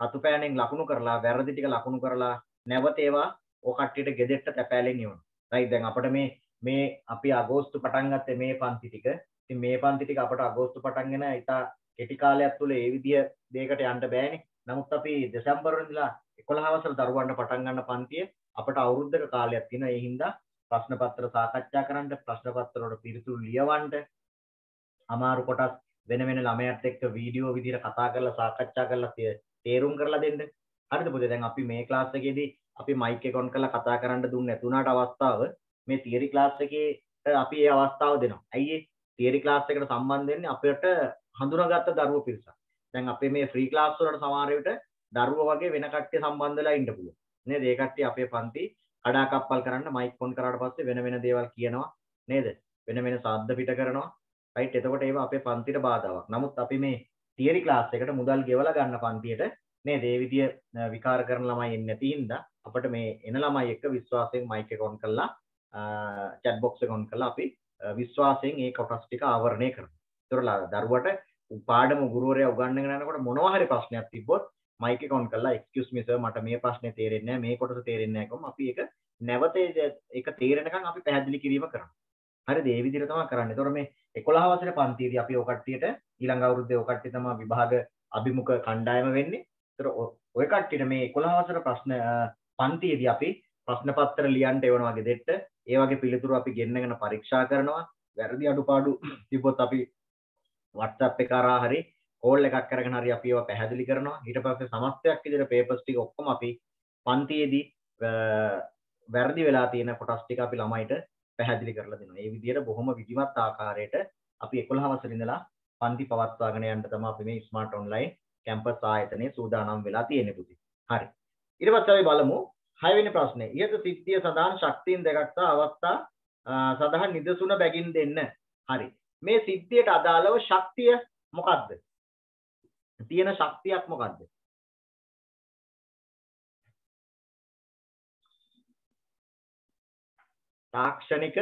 හතු පෑනෙන් ලකුණු කරලා වැරදි ටික ලකුණු කරලා නැවත ඒවා ඔය කට්ටියට ගෙදෙට්ට තැපෑලෙන් යවනවා. රයිට් දැන් අපිට මේ මේ අපි අගෝස්තු පටන් ගත්තේ මේ පන්ති ටික. ඉතින් මේ පන්ති ටික අපිට අගෝස්තු පටන්ගෙන ඉතා කෙටි කාලයක් තුළ ඒ විදිය දෙයකට යන්න බෑනේ. නමුත් අපි දෙසැම්බර් ඉඳලා 11 වසර දරුවන්ට පටන් ගන්න පන්තිය අපිට අවුරුද්දක කාලයක් තියෙනවා. ඒ හින්දා ප්‍රශ්න පත්‍ර සාකච්ඡා කරන්න, ප්‍රශ්න පත්‍ර වල පිළිතුරු ලියවන්න, අමාරු කොටස් වෙන වෙන ළමයාත් එක්ක වීඩියෝ විදිහට කතා කරලා සාකච්ඡා කරලා තේරුම් කරලා දෙන්න. හරිද පුතේ? දැන් අපි මේ ක්ලාස් එකේදී අපි මයික් එක ඔන් කරලා කතා කරන්න දුන්නේ නැතුණාට අවස්ථාව මේ තියරි ක්ලාස් එකේ අපි ඒ අවස්ථාව දෙනවා. ඇයි ඒ තියරි ක්ලාස් එකට සම්බන්ධ වෙන්නේ අපිට හඳුනාගත්ත දරුවෝ පිරිසක්. දැන් අපේ මේ ෆ්‍රී ක්ලාස් වලට සමහර විට දරුවෝ වගේ වෙන කට්ටිය සම්බන්ධ වෙලා ඉන්න පුළුවන්. නේද? ඒ කට්ටිය අපේ පන්ති කඩාකප්පල් කරන්න මයික් ඔන් කරාට පස්සේ වෙන වෙන දේවල් කියනවා. නේද? වෙන වෙන සාද්ද පිට කරනවා. රයිට් එතකොට ඒවා අපේ පන්තිට බාධාවක්. නමුත් අපි මේ තියරි ක්ලාස් එකට මුදල් ගෙවලා ගන්න පන්තියට නේද ඒ විදිය විකාර කරන ළමයි එන්නේ නැති හින්දා අපිට මේ එන ළමයි එක්ක විශ්වාසයෙන් මයික් එක ඔන් කරලා chat box එක ඔන් කරලා අපි විශ්වාසයෙන් ඒ කොටස් ටික ආවරණය කරනවා. ඒතරලා දරුවට පාඩම ගුරුවරයා උගන්වගෙන යනකොට මොනවා හරි ප්‍රශ්නයක් තිබ්බොත් මයික් එක ඔන් කරලා excuse me sir මට මේ ප්‍රශ්නේ තේරෙන්නේ නැහැ මේ කොටස තේරෙන්නේ නැහැ කොහොම අපි ඒක නැවත ඒක තේරෙනකන් අපි පැහැදිලි කිරීම කරනවා. හරිද? ඒ විදිහට තමයි කරන්නේ. ඒතකොට මේ 11 වසරේ පන්තියේදී අපි ඔය කට්ටියට ඊළඟ අවුරුද්දේ ඔය කට්ටිය තමයි විභාග අභිමුඛ කණ්ඩායම වෙන්නේ. ඒතර ඔය කට්ටියට මේ 11 වසර ප්‍රශ්න පන්තියේදී අපි ප්‍රශ්න පත්‍ර ලියන්න එවනවා ගෙදෙට්ට. ඒ වගේ පිළිතුරු අපි ගෙන්නගෙන පරීක්ෂා කරනවා. වැරදි අඩුපාඩු තිබ්බොත් අපි WhatsApp එක කරා හරි කෝල් එකක් කරගෙන හරි අපි ඒවා පැහැදිලි කරනවා. ඊට පස්සේ සමස්තයක් විදිහට පේපර්ස් ටික ඔක්කොම අපි පන්තියේදී වැරදි වෙලා තියෙන කොටස් ටික අපි ළමයිට පැහැදිලි කරලා දෙනවා. මේ විදිහට බොහොම විධිමත් ආකාරයට අපි 11 වසරේ ඉඳලා පන්ති පවත්වාගෙන යන්න තමයි අපි මේ ස්මාර්ට් ඔන්ලයින් කැම්පස් ආයතනයේ සූදානම් වෙලා තියෙන්නේ පුතේ. හරි. ඊට පස්සේ අපි බලමු 6 වෙනි ප්‍රශ්නේ. ඉහත සිද්ධිය සඳහන් ශක්තියින් දෙකක් සහ අවස්ථා සඳහන් නිදසුන බැගින් දෙන්න. හරි. මේ සිද්ධියට අදාළව ශක්තිය මොකක්ද? තියෙන ශක්තියක් මොකක්ද? තාක්ෂණික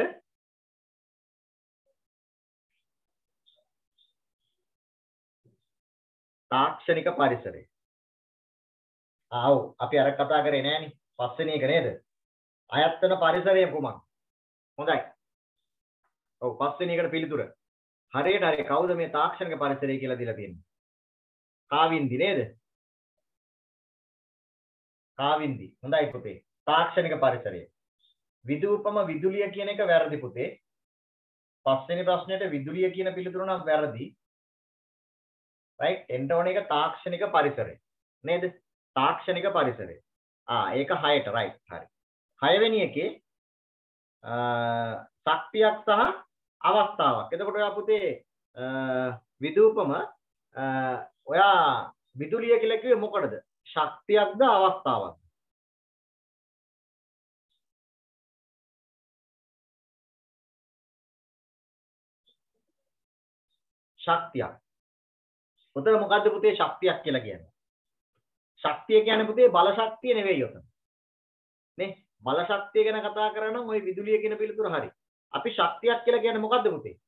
තාක්ෂණික පරිසරය. ආව් අපි අර කතා කරේ නෑනේ. පස්වෙනි එක නේද? අයත් වෙන පරිසරය කුමක්? හොඳයි. ඔව් පස්වෙනි එකට පිළිතුර. හරියට හරි කවුද මේ තාක්ෂණික පරිසරය කියලා දීලා තියෙන්නේ? කාවින්දි නේද? කාවින්දි. හොඳයි පුතේ. තාක්ෂණික පරිසරය. විදූපම විදුලිය කියන එක වැරදි පුතේ. පස්වෙනි ප්‍රශ්නෙට විදුලිය කියන පිළිතුර නම් වැරදි. right? එන්න ඕන එක තාක්ෂණික පරිසරය. නේද? තාක්ෂණික පරිසරය. ආ ඒක 6ට right. හරි. 6 වෙනි එකේ ශක්තියක් සහ අවස්ථාවක්. එතකොට ඔයා පුතේ විදූපම ඔයා විදුලිය කියලා කිව්වේ මොකටද? ශක්තියක්ද අවස්ථාවක්ද? ශක්තියක්. උතන මොකද්ද පුතේ ශක්තියක් කියලා කියන්නේ? ශක්තිය කියන්නේ පුතේ බල ශක්තිය නෙවෙයි උතන. නේ? බල ශක්තිය ගැන කතා කරනනම් ওই විදුලිය කියන පිළිතුර හරි. අපි ශක්තියක් කියලා කියන්නේ මොකද්ද පුතේ?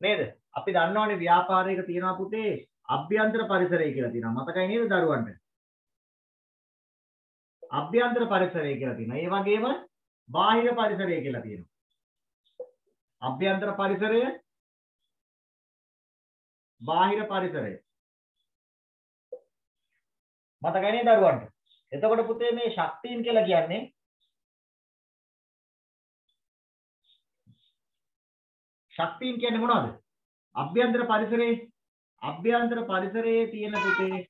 නේද? අපි දන්නවනේ ව්‍යාපාරයක තියෙනවා පුතේ අභ්‍යන්තර පරිසරය කියලා තියෙනවා. මතකයි නේද දරුවන්ට? අභ්‍යන්තර පරිසරය කියලා තියෙනවා. ඒ වගේම බාහිර පරිසරය කියලා තියෙනවා. අභ්‍යන්තර පරිසරය බාහිර පරිසරය. මතකයි නේද දරුවන්ට? එතකොට පුතේ මේ ශක්තියින් කියලා කියන්නේ ශක්තියින් කියන්නේ මොනවද? අභ්‍යන්තර පරිසරයේ අභ්‍යන්තර පරිසරයේ තියෙන පුතේ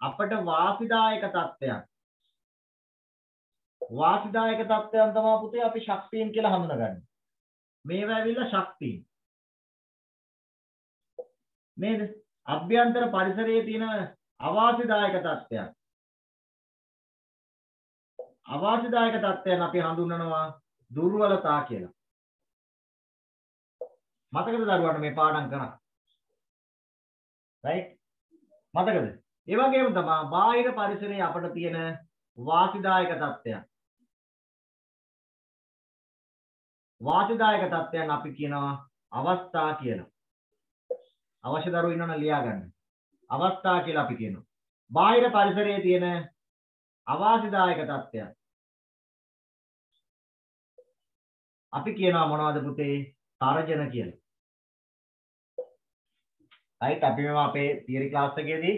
අපට වාසිදායක තත්ත්වයන් වාසිදායක තත්ත්වයන් තමයි පුතේ අපි ශක්තියින් කියලා හඳුනගන්නේ. මේවා ඇවිල්ලා ශක්තියින්. නේද? අභ්‍යන්තර පරිසරයේ තියෙන අවාසිදායක තත්ත්වයන්. අවාසිදායක තත්ත්වයන් අපි හඳුන්වනවා දුර්වලතා කියලා. මතකද දරුවන්ට මේ පාඩම් කරා? right? මතකද? ඒ වගේම තමයි බාහිර පරිසරයේ අපිට තියෙන වාසිදායක තත්ත්වයන්. වාසිදායක තත්ත්වයන් අපි කියනවා අවස්ථා කියලා. අවශ්‍ය දරුවෝ ඉන්නවනම් ලියා ගන්න. අවස්ථා කියලා අපි කියනවා. බාහිර පරිසරයේ තියෙන අවාසිදායක තත්ත්වයන්. අපි කියනවා මොනවද පුතේ? තරජන කියලා. right අපි මේවා අපේ තියරි ක්ලාස් එකේදී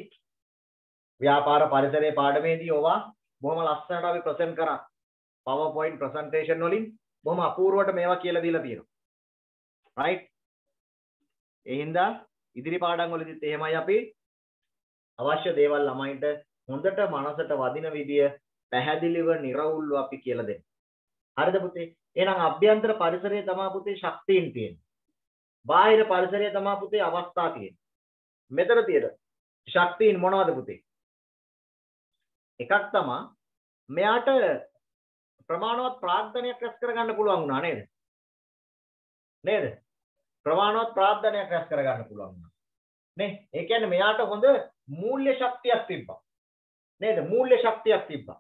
ව්‍යාපාර පරිසරයේ පාඩමේදී ඕවා බොහොම ලස්සනට අපි ප්‍රසන්ට් කරා. PowerPoint presentation වලින් බොහොම අපූර්වට මේවා කියලා දීලා තියෙනවා. right? ඒ හින්දා ඉදිරි පාඩම් වලදීත් එහෙමයි අපි අවශ්‍ය දේවල් ළමයින්ට හොඳට මනසට වදින විදිය පැහැදිලිව निराවුල්ව අපි කියලා දෙන්න. හරිද පුතේ? එහෙනම් අභ්‍යන්තර පරිසරයේ තමයි පුතේ ශක්තියින් තියෙන්නේ. බාහිර පරිසරයේ තමයි පුතේ අවස්ථා තියෙන්නේ. මෙතන තියෙන ශක්තියින් මොනවද පුතේ? එකක් තමයි මෙයාට ප්‍රමාණවත් ප්‍රාර්ථනයක් රැස් කරගන්න පුළුවන් වුණා නේද? නේද? ප්‍රමාණවත් ප්‍රාර්ථනයක් රැස් කරගන්න පුළුවන් වුණා. නේ? ඒ කියන්නේ මෙයාට හොඳ මූල්‍ය ශක්තියක් තිබ්බා. නේද? මූල්‍ය ශක්තියක් තිබ්බා.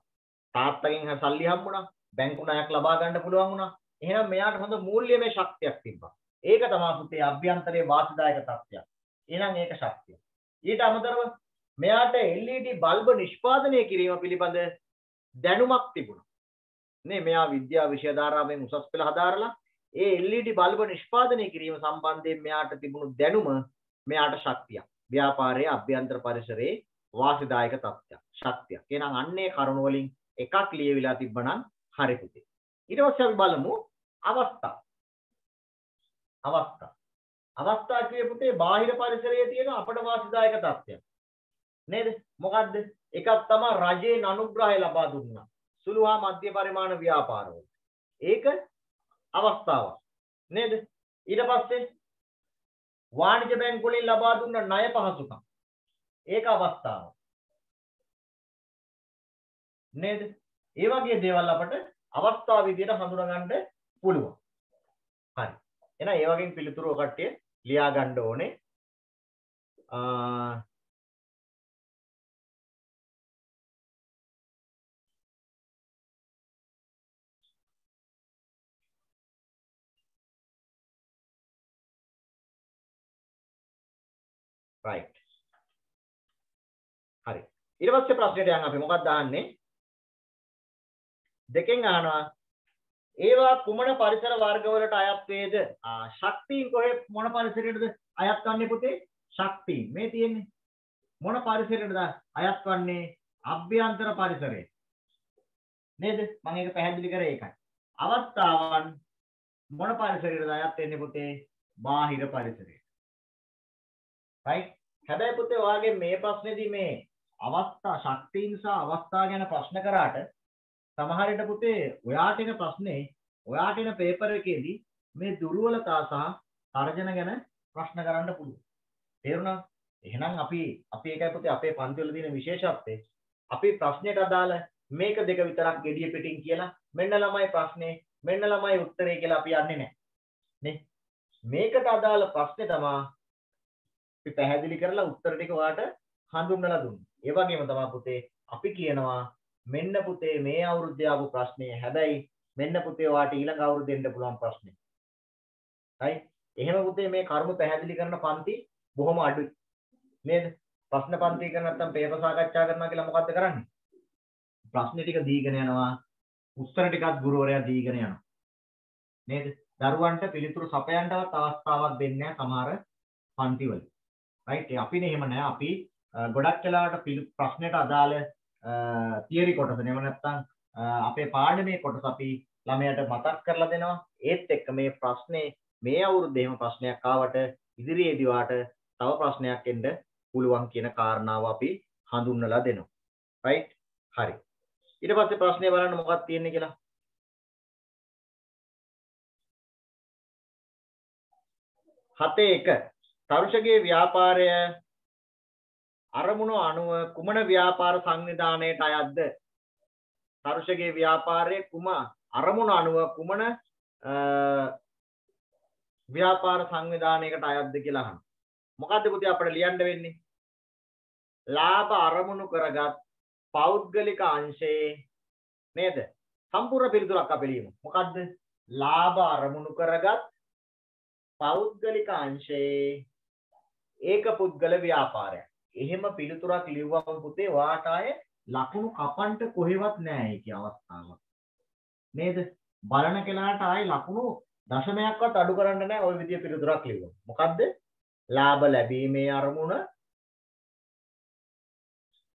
තාත්තගෙන් සල්ලි හම්බුණා බැංකු ණයක් ලබා ගන්න පුළුවන් වුණා. එහෙනම් මෙයාට හොඳ මූල්‍යමය ශක්තියක් තිබ්බා. ඒක තමයි පුතේ අභ්‍යන්තරයේ වාසිදායක තත්ත්වයක්. එහෙනම් ඒක ශක්තිය. ඊට අමතරව මෙයාට LED බල්බ නිෂ්පාදනය කිරීම පිළිබඳ දැනුමක් තිබුණා. නේ මෙයා විද්‍යා විෂය ධාරාවෙන් උසස් පෙළ හදාරලා ඒ LED බල්බ නිෂ්පාදනය කිරීම සම්බන්ධයෙන් මෙයාට තිබුණු දැනුම මෙයාට ශක්තියක්. ව්‍යාපාරයේ අභ්‍යන්තර පරිසරයේ වාසිදායක තත්ත්වයක්. ශක්තියක්. එහෙනම් අන්නේ කරුණ වලින් එකක් ලියවිලා තිබ්බනම් හරි පුතේ. ඊට පස්සේ අපි බලමු අවස්ථා. අවස්ථා. අවස්ථා කියේ පුතේ බාහිර පරිසරයේ තියෙන අපට වාසිදායක තත්ත්වයක්. නේද? මොකද්ද? එකක් තමයි රජයෙන් අනුග්‍රහය ලබා දුන්නා. සුළු හා මධ්‍ය පරිමාණ ව්‍යාපාරවල. ඒක අවස්ථාවක්. නේද? ඊට පස්සේ වාණිජ බැංකු වලින් ලබා දුන්න ණය පහසුකම්. ඒක අවස්ථාවක්. නේද? ඒ වගේ දේවල් අපට අවස්ථාව විදියට හඳුනා ගන්න පුළුවන්. හරි. එහෙනම් ඒ වගේ පිළිතුරු කට්ටිය ලියා ගන්න ඕනේ. ඊට පස්සේ ප්‍රශ්නෙට යන් අපි මොකක්ද අහන්නේ? දෙකෙන් අහනවා. ඒවා කුමන පරිසර වර්ගවලට අයත් වේද? ආ ශක්තියින් කොහේ මොන පරිසරයටද අයත් වන්නේ පුතේ? ශක්තියින් මේ තියෙන්නේ. මොන පරිසරයටද අයත් වන්නේ? අභ්‍යන්තර පරිසරයට නේද? මම ඒක පැහැදිලි කරේ ඒකයි. අවස්ථාවන් මොන පරිසරයටද අයත් වෙන්නේ පුතේ? බාහිර පරිසරයට. right? හැබැයි පුතේ ඔයාගේ මේ ප්‍රශ්නේදී මේ අවස්ථා ශක්තියින් සහ අවස්ථා ගැන ප්‍රශ්න කරාට සමහර විට පුතේ ඔයාට එන ප්‍රශ්නේ ඔයාට එන පේපර් එකේදී මේ දුර්වලතා සහ තර්ජන ගැන ප්‍රශ්න කරන්න පුළුවන්. තේරුණාද? එහෙනම් අපි අපි ඒකයි පුතේ අපේ පන්ති වල තියෙන විශේෂත්වය. අපි ප්‍රශ්නයට අදාළ මේක දෙක විතරක් gediya පිටින් කියලා මෙන්න ළමයි ප්‍රශ්නේ මෙන්න ළමයි උත්තරේ කියලා අපි යන්නේ නැහැ. නේ? මේකට අදාළ ප්‍රශ්නේ තමයි අපි පැහැදිලි කරලා උත්තර ටික ඔයාට හඳුන්වලා දුන්නේ. ඒ වගේම තමයි පුතේ අපි කියනවා මෙන්න පුතේ මේ අවුරුද්දේ ආපු ප්‍රශ්නේ හැබැයි මෙන්න පුතේ ඔයාට ඊළඟ අවුරුද්දේ එන්න පුළුවන් ප්‍රශ්නේ. හරි? එහෙම පුතේ මේ කර්ම පැහැදිලි කරන පන්ති බොහොම අඩුයි. නේද? ප්‍රශ්න පන්ති කරන නැත්නම් පේපර් සාකච්ඡා කරනවා කියලා මොකද්ද කරන්නේ? ප්‍රශ්න ටික දීගෙන යනවා. උත්තර ටිකත් ගුරුවරයා දීගෙන යනවා. නේද? දරුවන්ට පිළිතුරු සපයන්නවත් අවස්ථාවක් දෙන්නේ නැහැ සමහර පන්තිවල. රයිට් අපිනේ එහෙම නැහැ. අපි ගොඩක් වෙලාවට ප්‍රශ්නෙට අදාළ තියරි කොටස නෙව නැත්නම් අපේ පාඩමේ කොටස අපි ළමයට මතක් කරලා දෙනවා. ඒත් එක්ක මේ ප්‍රශ්නේ මේ අවුරුද්දේ එහෙම ප්‍රශ්නයක් ආවට ඉදිරියේදී වාට තව ප්‍රශ්නයක් එන්න පුළුවන් කියන කාරණාව අපි හඳුන්වලා දෙනවා. රයිට්? හරි. ඊට පස්සේ ප්‍රශ්නේ බලන්න මොකක්ද තියෙන්නේ කියලා. හතේ එක තරුෂගේ ව්‍යාපාරය අරමුණු අනුව කුමන ව්‍යාපාර සංවිධානයට අයත්ද? තරුෂගේ ව්‍යාපාරයේ කුම අරමුණු අනුව කුමන ව්‍යාපාර සංවිධානයකට අයත්ද කියලා අහනවා. මොකද්ද පුතේ අපිට ලියන්න වෙන්නේ? ලාභ අරමුණු කරගත් පෞද්ගලික අංශේ නේද? සම්පූර්ණ පිළිතුරක් අපි ලියමු. මොකද්ද? ලාභ අරමුණු කරගත් පෞද්ගලික අංශේ ඒක පුද්ගල ව්‍යාපාරයක්. එහෙම පිළිතුරක් ලිව්වම පුතේ වාට ආයේ ලකුණු කපන්න කොහෙවත් නෑ ඒකේ අවස්ථාවක්. නේද? බලන කෙනාට ආයේ ලකුණු දශමයක්වත් අඩු කරන්න නෑ ওই විදිය පිළිතුරක් ලිව්වොත්. මොකද්ද? ලාභ ලැබීමේ අරමුණ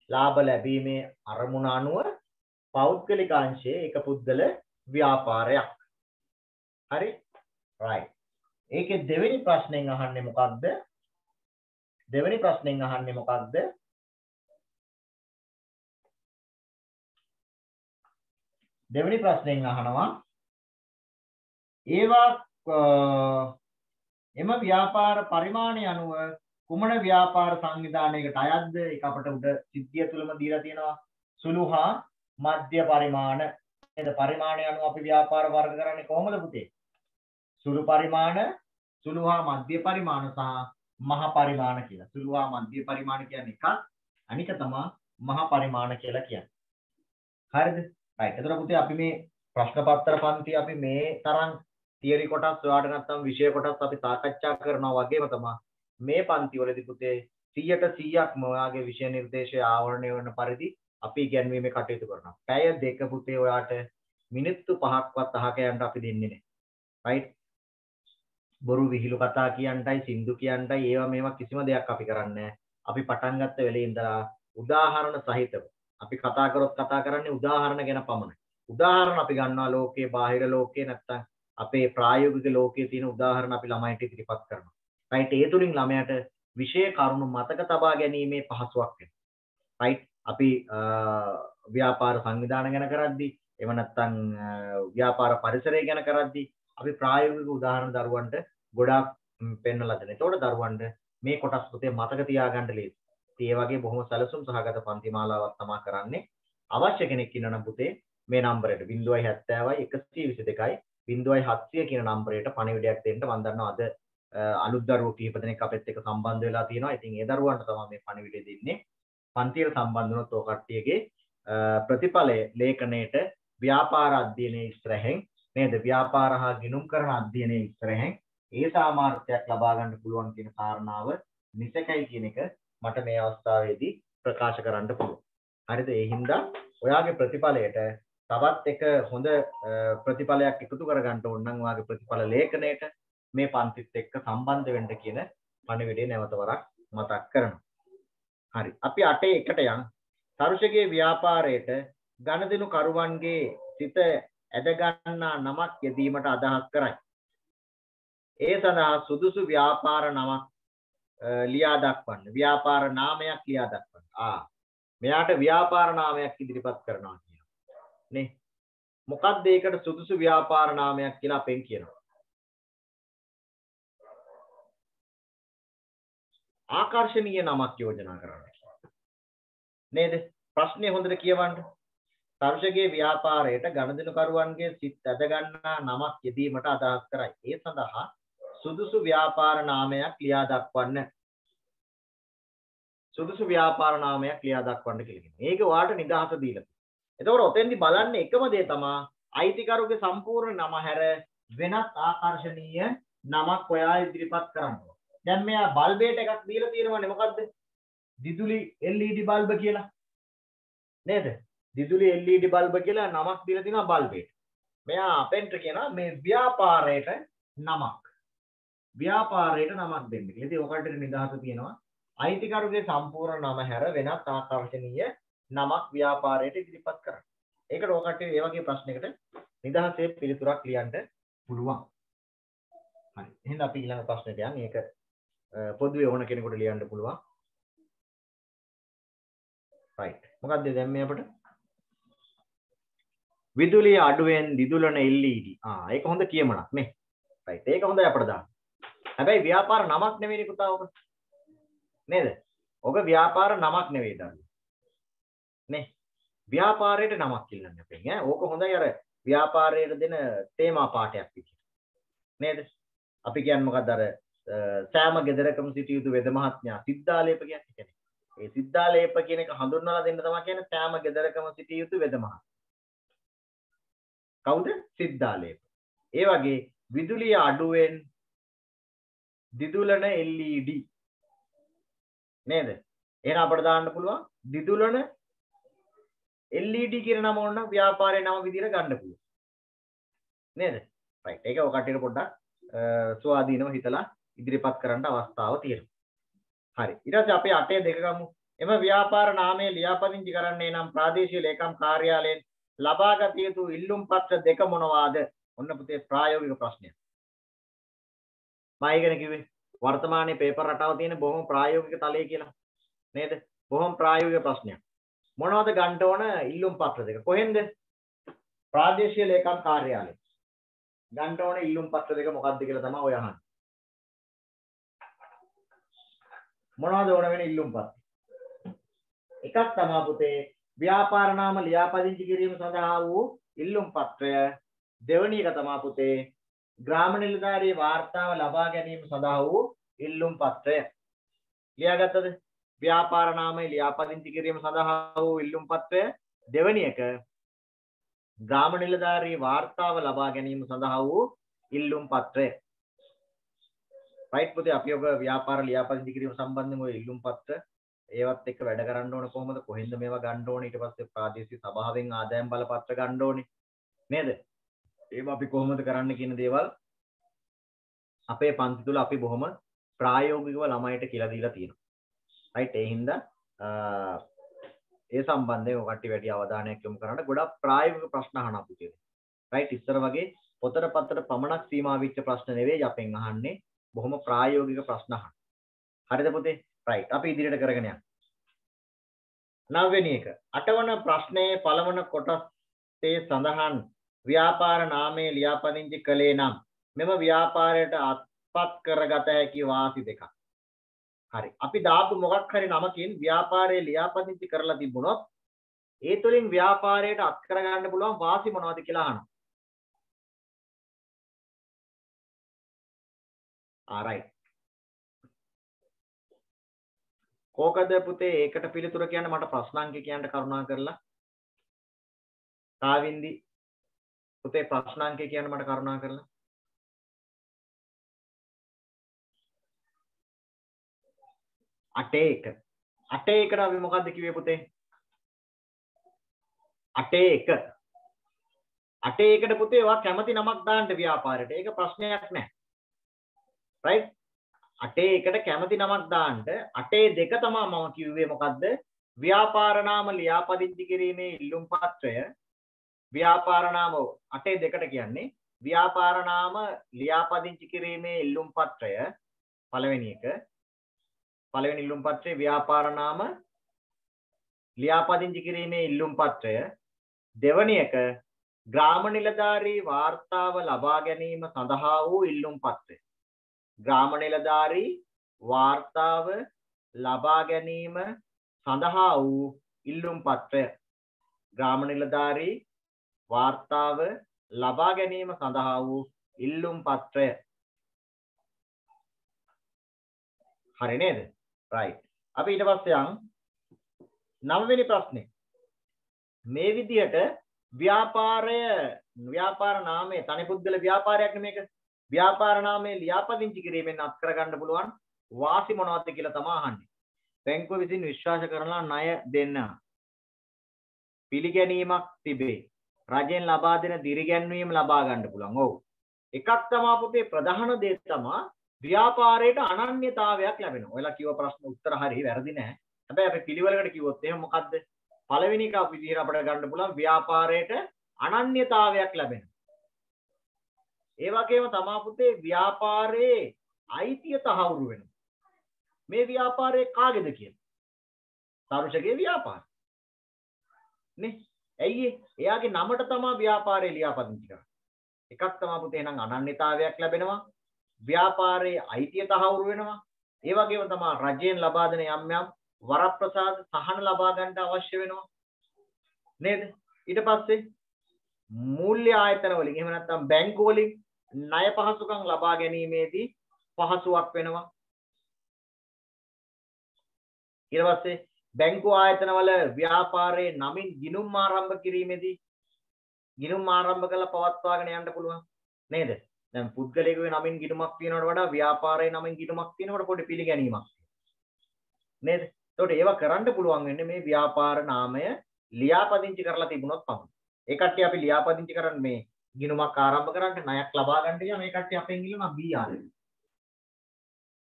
ලාභ ලැබීමේ අරමුණ අනුව පෞද්ගලික අංශයේ එක පුද්ගල ව්‍යාපාරයක්. හරි? right. ඒකේ දෙවෙනි ප්‍රශ්නෙන් අහන්නේ මොකක්ද? දෙවෙනි ප්‍රශ්නෙන් අහන්නේ මොකක්ද? දෙවෙනි ප්‍රශ්නෙන් අහනවා. ඒවා එම ව්‍යාපාර පරිමාණය අනුව කුමන ව්‍යාපාර සංවිධානයකට අයත්ද? ඒක අපිට උඩ සිද්ධිය තුලම දීලා තියෙනවා. සුළු හා මධ්‍ය පරිමාණ. නේද පරිමාණය අනුව අපි ව්‍යාපාර වර්ග කරන්නේ කොහොමද පුතේ? සුළු පරිමාණ සුළු හා මධ්‍ය පරිමාණ සහ මහ පරිමාණ කියලා සුළු හා මධ්‍ය පරිමාණ කියන්නේ එකක් අනික තමයි මහ පරිමාණ කියලා කියන්නේ හරිද right එතකොට පුතේ අපි මේ ප්‍රශ්න පත්‍ර පන්ති අපි මේ තරම් තියරි කොටස් ඔයාලට නැත්නම් විෂය කොටස් අපි සාකච්ඡා කරනවා වගේම තමයි මේ පන්ති වලදී පුතේ 100ට 100ක්ම ඔයාගේ විෂය නිර්දේශය ආවරණය වෙන පරිදි අපි ඉගැන්වීමේ කටයුතු කරනවා. පැය දෙක පුතේ ඔයාට මිනිත්තු 5ක්වත් අහක යන්න අපි දෙන්නේ නැහැ. right? බොරු විහිළු කතා කියන්ටයි සින්දු කියන්ටයි ඒවා මේවා කිසිම දෙයක් අපි කරන්නේ අපි පටන් ගත්ත වෙලේ ඉඳලා උදාහරණ සහිතව අපි කතා කරොත් කතා කරන්නේ උදාහරණ ගැන පමණයි. උදාහරණ අපි ගන්නවා ලෝකයේ බාහිර ලෝකයේ නැත්තම් අපේ ප්‍රායෝගික ලෝකයේ තියෙන උදාහරණ අපි ළමයිට ඉදිරිපත් කරනවා. රයිට් ඒ තුලින් ළමයාට විෂය කරුණු මතක තබා ගැනීමේ පහසුවක් වෙනවා. රයිට් අපි ව්‍යාපාර සංවිධාන ගැන කරද්දී එහෙම නැත්නම් ව්‍යාපාර පරිසරය ගැන කරද්දී අපි ප්‍රායෝගික උදාහරණ දරුවන්ට ගොඩාක් පෙන්වලා දෙනවා. ඒතකොට දරුවන්ට මේ කොටස් පුතේ මතක තියාගන්න ලේසි. ඒ වගේ බොහොම සැලසුම් සහගත පන්ති මාලාවක් තමයි කරන්නේ. අවශ්‍ය කෙනෙක් ඉන්නනම් පුතේ මේ නම්බරයට 070යි 122යි 0700 කියන නම්බරයට පණිවිඩයක් දෙන්න මම දන්නවා අද අලුත් දරුවෝ කිහිප දෙනෙක් අපෙත් එක්ක සම්බන්ධ වෙලා තියෙනවා. ඉතින් ඒ දරුවන්ට තමයි මේ පණිවිඩය දෙන්නේ. පන්තියට සම්බන්ධ වුණොත් ඔය කට්ටියගේ ප්‍රතිඵලය ලේඛනයේට ව්‍යාපාර අධ්‍යයනයේ ඉස්සරහෙන් නේද? ව්‍යාපාර හා ගිණුම් කරන අධ්‍යයනයේ ඉස්සරහෙන් ඒ සාමාර්ථයක් ලබා ගන්න පුළුවන් කියන කාරණාව නිසකයි කියන එක මට මේ අවස්ථාවේදී ප්‍රකාශ කරන්න පුළුවන්. හරිද? ඒ හින්දා ඔයාගේ ප්‍රතිඵලයට තවත් එක හොඳ ප්‍රතිඵලයක් එකතු කරගන්න ඕන නම් ඔයාගේ ප්‍රතිඵල ලේඛනයට මේ පන්තිත් එක්ක සම්බන්ධ වෙන්න කියන පණිවිඩය නැවත වරක් මතක් කරනවා. හරි. අපි අටේ එකට යන් තරුෂගේ ව්‍යාපාරයට ගණදෙනු කරුවන්ගේ සිත ඇද ගන්නා නමක් යෙදීමට අදහස් කරයි. ඒ සඳහා සුදුසු ව්‍යාපාර නමක් ලියා දක්වන්න. ව්‍යාපාර නාමයක් ලියා දක්වන්න. ආ මෙයාට ව්‍යාපාර නාමයක් ඉදිරිපත් කරනවා කියනවා නේ? මොකක්ද ඒකට සුදුසු ව්‍යාපාර නාමයක් කියලා අපෙන් කියනවා. ආකර්ශනීය නමක් යෝජනා කරන්න නේද? ප්‍රශ්නේ හොඳට කියවන්න. තර්ශකයේ ව්‍යාපාරයට ගණදෙනුකරුවන්ගේ සිත් ඇද ගන්නා නමක් යෙදීමට අදහස් කරයි ඒ සඳහා සුදුසු ව්‍යාපාර නාමයක් ලියා දක්වන්න සුදුසු ව්‍යාපාර නාමයක් ලියා දක්වන්න කියලා කියනවා. මේක ඔයාලට නිදහස දීලා. එතකොට ඔතෙන්දි බලන්න එකම දේ තමයි අයිතිකරුගේ සම්පූර්ණ නම හැර වෙනත් ආකර්ශනීය නමක් ඔයා ඉදිරිපත් කරන්න ඕන. දැන් මෙයා බල්බේට එකක් දීලා තියෙනවනේ මොකද්ද? දිදුලි LED බල්බ කියලා. නේද? දිදුලි LED බල්බ කියලා නමක් දීලා තියෙනවා බල්බේට. මෙයා අපෙන්ට කියනවා මේ ව්‍යාපාරයට නමක්. ව්‍යාපාරයට නමක් දෙන්න කියලා. ඉතින් ඔකට නිදහස තියෙනවා. අයිතිකරුගේ සම්පූර්ණ නම හැර වෙනත් ආකර්ශනීය නමක් ව්‍යාපාරයට ඉදිරිපත් කරන්න. ඒකට ඔකට ඒ වගේ ප්‍රශ්නයකට නිදහසේ පිළිතුරක් ලියන්න පුළුවන්. හරි. එහෙනම් අපි ඊළඟ ප්‍රශ්නෙට යන්. මේක පොදුවේ ඕන කෙනෙකුට ලියන්න පුළුවන්. right. මොකක්ද දැන් මේ අපිට? විදුලිය අඩුවෙන් දිදුලන LED. ආ ඒක හොඳ කියමනක් නේ. right. ඒක හොඳයි අපිට දාන්න. හැබැයි ව්‍යාපාර නමක් නෙවෙයි පුතා ඔක. නේද? ඔක ව්‍යාපාර නමක් නෙවෙයි දන්නේ. නේ? ව්‍යාපාරයට නමක් කියන්න අපෙන් ඈ. ඕක හොඳයි අර ව්‍යාපාරයට දෙන තේමා පාඩයක් විදිහට. නේද? අපි කියන්නේ මොකද්ද අර සෑම ගෙදරකම සිටිය යුතු වෙද මහත්මයා සිද්ධාලේප කියන්නේ. ඒ සිද්ධාලේප කියන එක හඳුන්වලා දෙන්න තමයි කියන්නේ සෑම ගෙදරකම සිටිය යුතු වෙද මහත්මයා. කවුද? සිද්ධාලේප. ඒ වගේ විදුලිය අඩුවෙන් දිදුලන LED නේද? එහෙනම් අපිට දාන්න පුළුවන් දිදුලන LED කියන නම ඕන ව්‍යාපාරයේ නම විදිහට ගන්න පුළුවන්. නේද? right. ඒක ඔය කට්ටියට පොඩ්ඩක් ස්වාධීනව හිතලා ඉදිරිපත් කරන්න අවස්ථාව තියෙනවා. හරි. ඊට පස්සේ අපි අටේ දෙක ගමු. එම ව්‍යාපාර නාමය ලියාපදිංචි කරන්නේ නම් ප්‍රාදේශීය ලේකම් කාර්යාලයෙන් ලබාගත යුතු ඉල්ලුම් පත්‍ර දෙක මොනවාද? ඔන්න පුතේ ප්‍රායෝගික ප්‍රශ්නයක්. මම ඉගෙන කිව්වේ වර්තමානයේ පේපර් රටාව තියෙන බොහොම ප්‍රායෝගික තලයේ කියලා. නේද? බොහොම ප්‍රායෝගික ප්‍රශ්නයක්. මොනවද ගන්න ඕන ඉල්ලුම් පත්‍ර දෙක? කොහෙන්ද? ප්‍රාදේශීය ලේකම් කාර්යාලය. ගන්න ඕන ඉල්ලුම් පත්‍ර දෙක මොකක්ද කියලා තමයි ඔය අහන්නේ. මොනවද ඕන වෙන ඉල්ලුම් පත්‍ර? එකක් තමයි පුතේ ව්‍යාපාර නාම ලියාපදිංචි කිරීම සඳහා වූ ඉල්ලුම් පත්‍රය. දෙවැනි එක තමයි පුතේ ග්‍රාම නිලධාරී වාර්තාව ලබා ගැනීම සඳහා වූ ඉල්ලුම් පත්‍රය. ලියාගත්තද? ව්‍යාපාර නාමය ලියාපදිංචි කිරීම සඳහා වූ ඉල්ලුම් පත්‍රය. දෙවැනි එක ග්‍රාම නිලධාරී වාර්තාව ලබා ගැනීම සඳහා වූ ඉල්ලුම් පත්‍රය. රයිට් පුතේ අපි ඔබ ව්‍යාපාර ලියාපදිංචි කිරීම සම්බන්ධයෙන් ඔය ඉල්ලුම් පත්‍ර ඒවත් එක්ක වැඩ කරන්න ඕන කොහොමද? කොහෙන්ද මේවා ගන්න ඕනේ? ඊට පස්සේ ප්‍රාදේශීය සභාවෙන් ආදායම් බලපත්‍ර ගන්න ඕනේ. නේද? ඒවා අපි කොහොමද කරන්න කියන දේවල් අපේ පන්ති තුල අපි බොහොම ප්‍රායෝගිකව ළමයිට කියලා දීලා තියෙනවා. රයිට් ඒ හින්දා ඒ සම්බන්ධයෙන් ඔය කට්ටිය වැඩි අවධානයක් යොමු කරන්න ගොඩක් ප්‍රායෝගික ප්‍රශ්න අහන අපිට රයිට් ඉස්සර වගේ පොතට පතට පමණක් සීමා වෙච්ච ප්‍රශ්න නෙවෙයි අපෙන් අහන්නේ. බොහොම ප්‍රායෝගික ප්‍රශ්න අහන. හරිද පුතේ? රයිට් අපි ඉදිරියට කරගෙන යමු නවවෙනි එක. අටවන ප්‍රශ්නයේ පළවන කොටසේ සඳහන් ව්‍යාපාර නාමයේ ලියාපදිංචි කළේ නම් මෙම ව්‍යාපාරයට අත්පත් කරගත හැකි වාසි දෙකක්. හරි. අපි දාපු මොකක් හරි නමකින් ව්‍යාපාරයේ ලියාපදිංචි කරලා තිබුණොත් ඒ තුලින් ව්‍යාපාරයට අත් කරගන්න පුළුවන් වාසි මොනවද කියලා අහනවා. ආරයිට් කෝකද පුතේ ඒකට පිළිතුර කියන්න මට ප්‍රශ්නාංක කියන්න කරුණා කරලා? කාවින්දි පුතේ ප්‍රශ්නාංක කියන්න මට කරුණා කරලා. අටේ එක අටේ එකට අපි මොකද්ද කිව්වේ පුතේ? අටේ එක අටේ එකට පුතේ ඔයා කැමති නමක් දාන්න ව්‍යාපාරයට. ඒක ප්‍රශ්නයක් නෑ. රයිට් අටේ එකට කැමති නමක් දාන්න. අටේ දෙක තමයි මම කිව්වේ මොකද්ද? ව්‍යාපාර නාම ලියාපදිංචි කිරීමේ ඉල්ලුම් පත්‍රය. ව්‍යාපාර නාම අටේ දෙකට කියන්නේ ව්‍යාපාර නාම ලියාපදිංචි කිරීමේ ඉල්ලුම් පත්‍රය පළවෙනි එක. පළවෙනි ඉල්ලුම් පත්‍රයේ ව්‍යාපාර නාම ලියාපදිංචි කිරීමේ ඉල්ලුම් පත්‍රය. දෙවැනි එක ග්‍රාම නිලධාරී වාර්තාව ලබා ගැනීම සඳහා වූ ඉල්ලුම් පත්‍රය. ග්‍රාම නිලධාරී වාර්තාව ලබා ගැනීම සඳහා වූ ඉල්ලුම් පත්‍රය. ග්‍රාම නිලධාරී වාර්තාව ලබා ගැනීම සඳහා වූ ඉල්ලුම් පත්‍රය. හරි නේද? right. අපි ඊට පස්සේ යන් නවවෙනි ප්‍රශ්නේ. මේ විදිහට ව්‍යාපාරය ව්‍යාපාර නාමයේ තනි පුද්ගල ව්‍යාපාරයක් නෙමේක ව්‍යාපාර නාමයේ ලියාපදිංචි කිරීමෙන් අත් කරගන්න පුළුවන් වාසි මොනවද කියලා තමයි අහන්නේ බැංකුව විසින් විශ්වාස කරලා ණය දෙන්න පිළිගැනීමක් තිබේ රජයෙන් ලබා දෙන දිරිගැන්වීම ලබා ගන්න පුළුවන් ඔව් එකක් තමයි පුතේ ප්‍රධාන දේ තමයි ව්‍යාපාරයට අනන්‍යතාවයක් ලැබෙනවා. ඔයාලා කිව්ව ප්‍රශ්න උත්තර හරි වැරදි නෑ. හැබැයි අපි පිළිවෙලකට කිව්වොත් එහෙනම් මොකද්ද? පළවෙනි එක අපි විදිහට අපිට ගන්න පුළුවන් ව්‍යාපාරයට අනන්‍යතාවයක් ලැබෙනවා. ඒ වගේම තමා පුතේ ව්‍යාපාරයේ අයිතිය තහවුරු වෙනවා. මේ ව්‍යාපාරය කාගේද කියලා. තරුෂගේ ව්‍යාපාරය. නේ? ඇයි එයාගේ නමට තමයි ව්‍යාපාරය ලියාපදිංචි කරන්නේ. එකක් තමයි පුතේ එහෙනම් අනන්‍යතාවයක් ලැබෙනවා. ව්‍යාපාරයේ අයිතිය තහවුරු වෙනවා. ඒ වගේම තමයි රජයෙන් ලබා දෙන යම් යම් වරප්‍රසාද සහන ලබා ගන්න අවශ්‍ය වෙනවා. නේද? ඊට පස්සේ මූල්‍ය ආයතන වලින් එහෙම නැත්නම් බැංකු වලින් ණය පහසුකම් ලබා ගැනීමේදී පහසුවක් වෙනවා. ඊට පස්සේ බැංකු ආයතනවල ව්‍යාපාරයේ නමින් ගිණුම් ආරම්භ කිරීමේදී ගිණුම් ආරම්භ කරලා පවත්වාගෙන යන්න පුළුවන් නේද? දැන් පුද්ගලයෙකුගේ නමින් ගිණුමක් තියනවට වඩා ව්‍යාපාරයේ නමින් ගිණුමක් තියනකොට පොඩි පිළිගැනීමක් නේද? එතකොට ඒවා කරන්න පුළුවන් වෙන්නේ මේ ව්‍යාපාර නාමය ලියාපදිංචි කරලා තිබුණොත් පමණයි. ඒ කට්ටිය අපි ලියාපදිංචි කරන්නේ මේ ගිණුමක් ආරම්භ කරන්න ණයක් ලබා ගන්න කියන මේ කට්ටිය අපෙන් ඉල්ලනවා BR.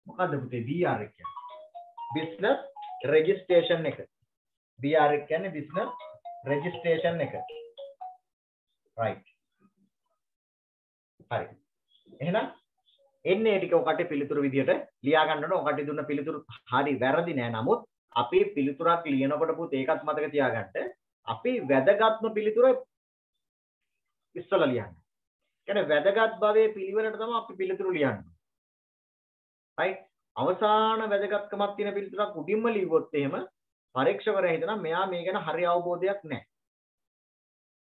මොකද්ද පුතේ BR කියන්නේ? business registration එක. BR එක කියන්නේ business registration එක. right. හරි. එහෙනම් එන්නේ ටික ඔකට පිළිතුරු විදියට ලියා ගන්න ඕන. ඔකට දුන්න පිළිතුරු හරි වැරදි නෑ. නමුත් අපි පිළිතුරක් ලියනකොට පුත් ඒකත් මතක තියාගන්න. අපි වැදගත්ම පිළිතුර ඉස්සලා ලියන්න. කියන්නේ වැදගත් භවයේ පිළිවෙලට තමයි අපි පිළිතුරු ලියන්නේ. right? අවසාන වැදගත්කමක් තියෙන පිළිතුරක් උඩින්ම ලියුවොත් එහෙම පරීක්ෂකවරයා හිතනවා මෙයා මේ ගැන හරි අවබෝධයක් නැහැ.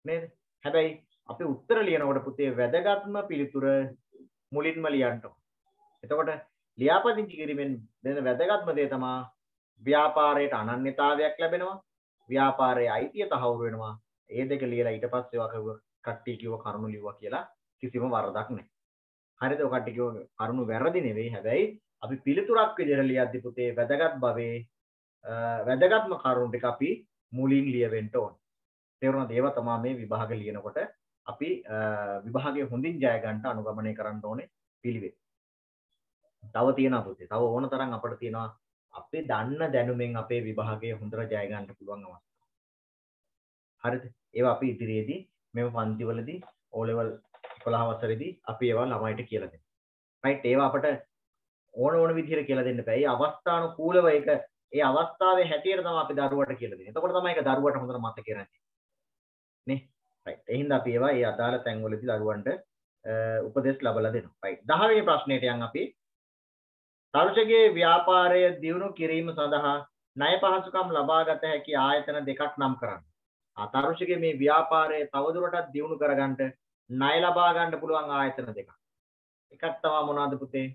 නේද? හැබැයි අපි උත්තර ලියනකොට පුතේ වැදගත්ම පිළිතුර මුලින්ම ලියන්න ඕන. එතකොට ලියාපදිංචි කිරීමෙන් දෙන වැදගත්ම දේ තමයි ව්‍යාපාරයට අනන්‍යතාවයක් ලැබෙනවා. ව්‍යාපාරයේ අයිතිය තහවුරු වෙනවා. ඒ දෙක ලියලා ඊට පස්සේ වකව කට්ටිය කිව්ව කරුණු ලිව්වා කියලා කිසිම වරදක් නැහැ. හරිද? ඔය කට්ටිය කිව්ව කරුණු වැරදි නෙවෙයි. හැබැයි අපි පිළිතුරක් විදිහට ලියද්දි පුතේ වැදගත් භවයේ වැදගත්ම කරුණු ටික අපි මුලින් ලියවෙන්න ඕන. තේරුණාද? ඒවා තමයි මේ විභාග ලියනකොට අපි විභාගයේ හොඳින් ජය ගන්නට අනුගමනය කරන්න ඕනේ පිළිවෙත්. තව තියෙනවා පුතේ. තව ඕන තරම් අපිට තියෙනවා අපේ දන්න දැනුමෙන් අපේ විභාගයේ හොඳට ජය ගන්න පුළුවන් අවස්ථා. හරිද? ඒවා අපි ඉදිරියේදී මෙම පන්තිවලදී O level 11 වසරේදී අපි ඒවා ළමයිට කියලා දෙනවා. right ඒවා අපට ඕන ඕන විදිහට කියලා දෙන්න බෑ. ඒ අවස්ථානුකූලව ඒක ඒ අවස්ථාවේ හැටියට තමයි අපි දරුවට කියලා දෙන්නේ. එතකොට තමයි ඒක දරුවට හොඳට මතක කරන්නේ. නේ? right. එහෙනම් අපි ඒවා ඒ අදාළ තැන්වලදී දරුවන්ට උපදෙස් ලබලා දෙනවා. right. 10 වෙනි ප්‍රශ්නෙට යන් අපි. තරුෂගේ ව්‍යාපාරය දියුණු කිරීම සඳහා ණය පහසුකම් ලබාගත හැකි ආයතන දෙකක් නම් කරන්න. තරුෂගේ මේ ව්‍යාපාරය තවදුරටත් දියුණු කරගන්නට ණය ලබා ගන්න පුළුවන් ආයතන දෙකක්. එකක් තමයි මොනවද පුතේ?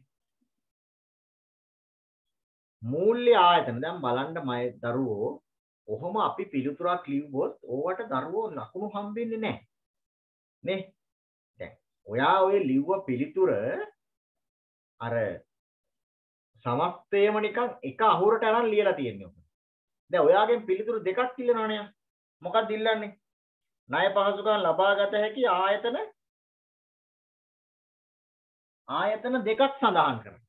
මූල්‍ය ආයතන දැන් බලන්න මය දරුවෝ ඔහොම අපි පිළිතුරක් ලිව්වොත් ඕවට දරුවෝ ලකුණු හම්බෙන්නේ නැහැ. නේ? දැන් ඔයා ඔය ලිව්ව පිළිතුර අර සමස්තයම නිකන් එක අහුරට අරන් ලියලා තියෙන්නේ ඔක. දැන් ඔයාගෙන් පිළිතුරු දෙකක් ඉල්ලනවනේ. මොකක්ද ඉල්ලන්නේ? ණය පහසුකම් ලබාගත හැකි ආයතන ආයතන දෙකක් සඳහන් කරනවා.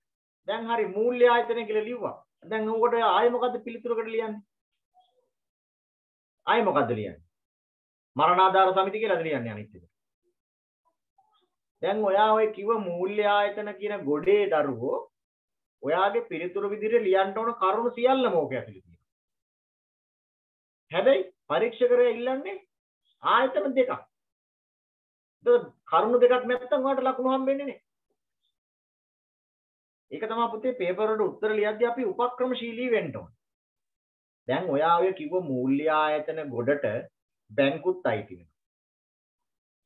දැන් හරි මූල්‍ය ආයතනය කියලා ලිව්වා. දැන් උකට ආයෙ මොකද්ද පිළිතුරකට ලියන්නේ? ආයෙ මොකද්ද ලියන්නේ? මරණාධාර සමිති කියලාද ලියන්නේ අනිත් එක. දැන් ඔයා ඔය කිව්ව මූල්‍ය ආයතන කියන ගොඩේ දරුවෝ ඔයාගේ පිළිතුරු විදිහට ලියන්න ඕන කරුණු සියල්ලම ඕක ඇතුලේ තියෙනවා. හැබැයි පරීක්ෂකරයා ඉල්ලන්නේ ආයතන දෙකක්. ඒක කරුණු දෙකක් නැත්නම් ඔයාලට ලකුණු හම්බෙන්නේ නැහැ. ඒක තමයි පුතේ පේපර් වලට උත්තර ලියද්දී අපි උපක්‍රමශීලී වෙන්න ඕන. දැන් ඔයා ඔය කිව්ව මූල්‍ය ආයතන ගොඩට බැංකුත් අයිති වෙනවා.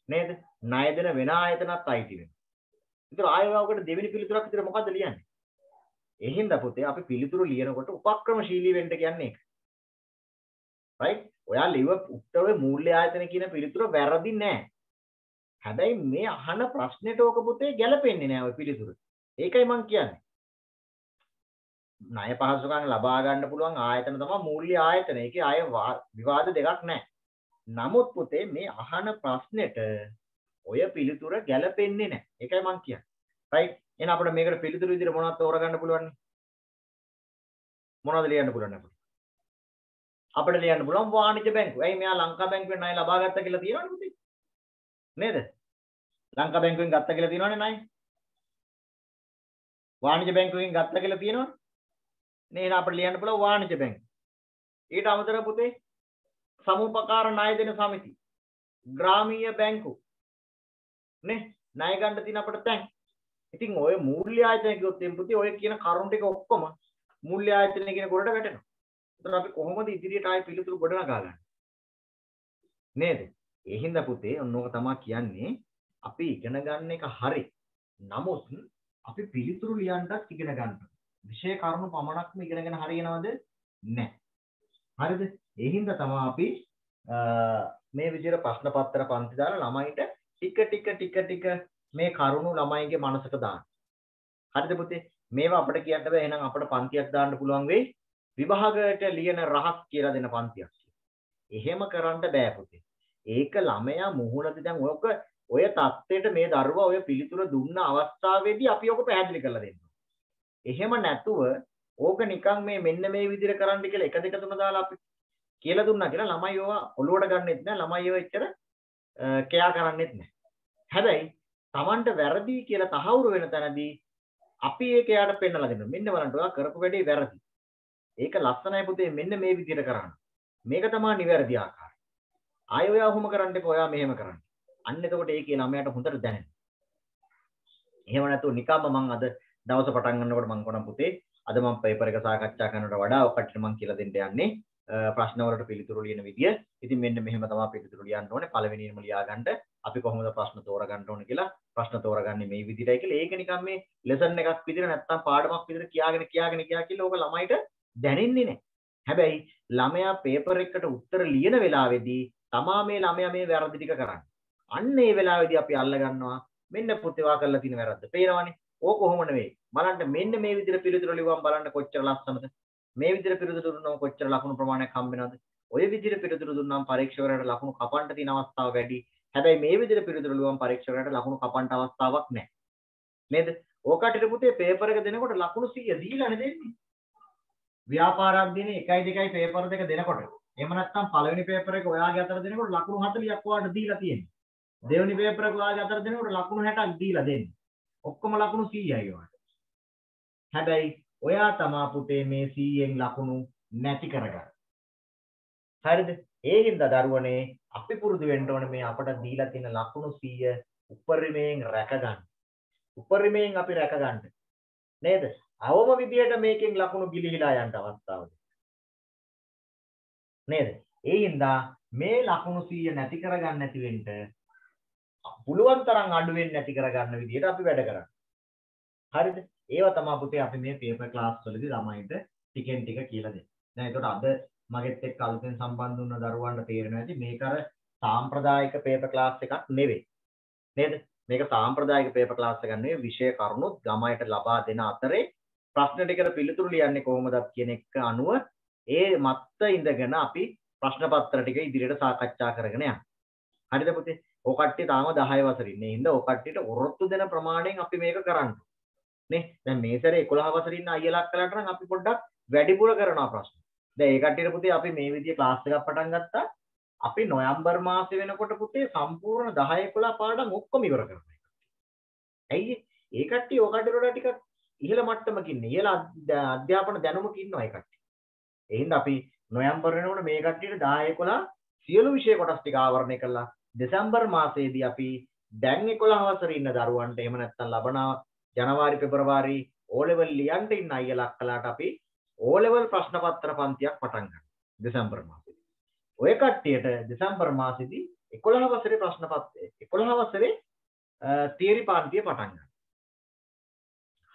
නේද? ණය දෙන වෙන ආයතනත් අයිති වෙනවා. ඒතර ආයෙ ඔයකට දෙවෙනි පිළිතුරක් විතර මොකද්ද ලියන්නේ? ඒ හින්දා පුතේ අපි පිළිතුරු ලියනකොට උපක්‍රමශීලී වෙන්න කියන්නේ ඒක. right? ඔයා ලිව උත්තරේ මූල්‍ය ආයතන කියන පිළිතුර වැරදි නෑ. හැබැයි මේ අහන ප්‍රශ්නෙට ඕක පුතේ ගැලපෙන්නේ නෑ ඔය පිළිතුර. ඒකයි මං කියන්නේ. ණය පහසුකම් ලබා ගන්න පුළුවන් ආයතන තමයි මූල්‍ය ආයතන. ඒකේ ආය විවාද දෙකක් නැහැ. නමුත් පුතේ මේ අහන ප්‍රශ්නෙට ඔය පිළිතුර ගැලපෙන්නේ නැහැ. ඒකයි මං කියන්නේ. right? එහෙනම් අපිට මේකට පිළිතුරු විදිහට මොනවද තෝරගන්න පුළුවන්? මොනවද ලියන්න පුළුවන් අපිට? අපිට ලියන්න පුළුවන් වාණිජ බැංකුව. ඇයි මෙයා ලංකා බැංකුවෙන් ණය ලබා ගත්තා කියලා තියෙනවනේ පුතේ. නේද? ලංකා බැංකුවෙන් ගත්තා කියලා තියෙනවනේ ණය. වාණිජ බැංකුවෙන් ගත්තා කියලා තියෙනවනේ. නේ අපිට ලියන්න පුළුවන් වාණිජ බැංකුව. ඊට අමතරව පුතේ සමුපකාර ණය දෙන සමිති. ග්‍රාමීය බැංකු. නේ ණය ගන්න තියෙන අපිට තැන්. ඉතින් ඔය මූල්‍ය ආයතන කිව්වොත් එම් පුතේ ඔය කියන කරුණු ටික ඔක්කොම මූල්‍ය ආයතන කියන ගොඩට වැටෙනවා. එතන අපි කොහොමද ඉදිරියට ආයේ පිළිතුරු ගොඩනගා ගන්නේ? නේද? ඒ හින්දා පුතේ ඔන්නෝක තමයි කියන්නේ අපි ඉගෙන ගන්න එක හරි. නමුත් අපි පිළිතුරු ලියන්නත් ඉගෙන ගන්න. විෂය කරුණු පමණක්ම ඉගෙනගෙන හරියනවද? නැහැ. හරිද? ඒ හින්දා තමයි අපි මේ විදිහට ප්‍රශ්න පත්‍ර පන්ති දාලා ළමයිට ටික ටික ටික ටික මේ කරුණු ළමයිගේ මනසට දාන්න. හරිද පුතේ? මේවා අපිට කියන්න බෑ එහෙනම් අපිට පන්තියක් දාන්න පුළුවන් වෙයි. විභාගයට ලියන රහස් කියලා දෙන පන්තියක්. එහෙම කරන්න බෑ පුතේ. ඒක ළමයා මුහුණද දැන් ඔයක ඔය தත්ත්වයට මේ දරුවා ඔය පිළිතුර දුන්න අවස්ථාවේදී අපි ඔක පැහැදිලි කරලා දෙන්න. එහෙම නැතුව ඕක නිකන් මේ මෙන්න මේ විදිහට කරන්න කියලා එක දෙක තුන දාලා අපි කියලා දුන්නා කියලා ළමයි ඒවා ඔලුවට ගන්නෙත් නෑ ළමයි ඒවා එච්චර කෑ කරන්නෙත් නෑ. හැබැයි Tamanට වැරදි කියලා තහවුරු වෙන තැනදී අපි ඒක එයාට පෙන්නලා දෙන්න. මෙන්න බලන්න ඔයා කරපු වැඩේ වැරදි. ඒක ලස්සනයි පුතේ මෙන්න මේ විදිහට කරන්න. මේක තමයි නිවැරදි ආකාරය. ආයෙ ඔයා ඔහොම කරන්න එපා ඔයා මෙහෙම කරන්න. අන්න එතකොට ඒකේ ළමයාට හොඳට දැනෙනවා. එහෙම නැතුව නිකම්ම මම අද දවස පටන් ගන්නකොට මම කොනම් පුතේ අද මම පේපර් එක සාකච්ඡා කරනකොට වඩා ඔකට මම කියලා දෙන්න යන්නේ ප්‍රශ්න වලට පිළිතුරු ලියන විදිය. ඉතින් මෙන්න මෙහෙම තමයි පිළිතුරු ලියන්න ඕනේ. පළවෙනියෙන්ම ලියාගන්න අපි කොහොමද ප්‍රශ්න තෝරගන්න ඕනේ කියලා ප්‍රශ්න තෝරගන්නේ මේ විදිහටයි කියලා. ඒක නිකන් මේ ලෙසන් එකක් විදිහට නැත්තම් පාඩමක් විදිහට කියාගෙන කියාගෙන කියා කියලා ඕක ළමයිට දැනෙන්නේ නැහැ. හැබැයි ළමයා පේපර් එකට උත්තර ලියන වෙලාවේදී තමා මේ ළමයා මේ වැරදි ටික කරන්නේ. අන්න ඒ වෙලාවේදී අපි අල්ල ගන්නවා මෙන්න පුතේවා කරලා තියෙන වැරද්ද. පේනවනේ. ඕක කොහොම නෙවෙයි. බලන්න මෙන්න මේ විදිහට පිළිතුරු ලිව්වම බලන්න කොච්චර ලස්සනද. මේ විදිහට පිළිතුරු දුන්නම කොච්චර ලකුණු ප්‍රමාණයක් හම්බ වෙනවද? ඔය විදිහට පිළිතුරු දුන්නාම පරීක්ෂකවරයාට ලකුණු කපන්න තියෙන අවස්ථාව වැඩි. හැබැයි මේ විදිහට පිළිතුරු ලිව්වම පරීක්ෂකවරයාට ලකුණු කපන්න අවස්ථාවක් නැහැ. නේද? ඕකට පුතේ පේපර් එක දෙනකොට ලකුණු 100 දීලානේ දෙන්නේ. ව්‍යාපාරයක් දිනේ 1යි 2යි පේපර් දෙක දෙනකොට එහෙම නැත්නම් පළවෙනි පේපර් එක ඔයාගේ අතට දෙනකොට ලකුණු 40ක් ඔයාලට දීලා තියෙනවා. දෙවෙනි පේපර් එක ඔයාගේ අතට දෙනකොට ලකුණු 60ක් දීලා දෙන්නේ. ඔක්කොම ලකුණු 100යි ඔයාලට. හැබැයි ඔයා තමා පුතේ මේ 100න් ලකුණු නැති කරගන්න. හරිද? ඒකින්ද දරුවනේ අපි පුරුදු වෙන්න ඕනේ මේ අපට දීලා තියෙන ලකුණු 100 උපරිමයෙන් රැකගන්න. උපරිමයෙන් අපි රැකගන්න. නේද? අවම විදියට මේකෙන් ලකුණු ගිලිහිලා යන්න අවස්ථාවක්. නේද? ඒ හින්දා මේ ලකුණු 100 නැති කරගන්න නැති වෙන්න පුළුවන් තරම් අඩු වෙන්නේ නැති කරගන්න විදියට අපි වැඩ කරන්නේ. හරිද? ඒවා තමයි පුතේ අපි මේ පේපර් ක්ලාස් වලදී ළමයින්ට ටිකෙන් ටික කියලා දෙන්නේ. දැන් ඒකට අද මගෙත් එක්ක අලුතෙන් සම්බන්ධ වුණ දරුවන්ට තේරෙනවා ඇති මේක අර සාම්ප්‍රදායික පේපර් ක්ලාස් එකක් නෙවෙයි. නේද? මේක සාම්ප්‍රදායික පේපර් ක්ලාස් එකක් නෙවෙයි විෂය කරුණුත් ළමයිට ලබා දෙන අතරේ ප්‍රශ්න ටිකට පිළිතුරු ලියන්නේ කොහොමද කියන එක අනුව ඒ මත්ත ඉඳගෙන අපි ප්‍රශ්න පත්‍ර ටික ඉදිරියට සාකච්ඡා කරගෙන යනවා. හරිද පුතේ? ඔය කට්ටිය තාම 10 වසරින්. ඒ හින්දා ඔය කට්ටියට ඔරොත්තු දෙන ප්‍රමාණයෙන් අපි මේක කරන්නේ. නේ දැන් මේ සැරේ 11 වසරේ ඉන්න අයියලා අක්කලාට නම් අපි පොඩ්ඩක් වැඩිපුර කරනවා ප්‍රශ්න. දැන් ඒ කට්ටියට පුතේ අපි මේ විදිහේ ක්ලාස් එකක් පටන් ගත්තා. අපි නොවැම්බර් මාසේ වෙනකොට පුතේ සම්පූර්ණ 10 11 පාඩම් ඔක්කොම ඉවර කරනවා. ඇයි ඒ කට්ටිය ඔය කට්ටියට ටිකක් ඉහළ මට්ටමකින් ඉහළ අධ්‍යාපන දැනුමක ඉන්නවා ඒ කට්ටිය. ඒ හින්දා අපි නොවැම්බර් වෙනකොට මේ කට්ටියට 10 11 සියලු විෂය කොටස් ටික ආවරණය කළා. දෙසැම්බර් මාසයේදී අපි දැන් 11 වසරේ ඉන්න දරුවන්ට එහෙම නැත්නම් ලබන ජනවාරි පෙබරවාරි O level ලියන්න ඉන්න අයියලා අක්කලාට අපි O level ප්‍රශ්න පත්‍ර පන්තියක් පටන් ගන්නවා. දෙසැම්බර් මාසෙදී. ඔය කට්ටියට දෙසැම්බර් මාසෙදී 11 වසරේ ප්‍රශ්න පත්‍රය 11 වසරේ තියරි පාන්තිය පටන් ගන්නවා.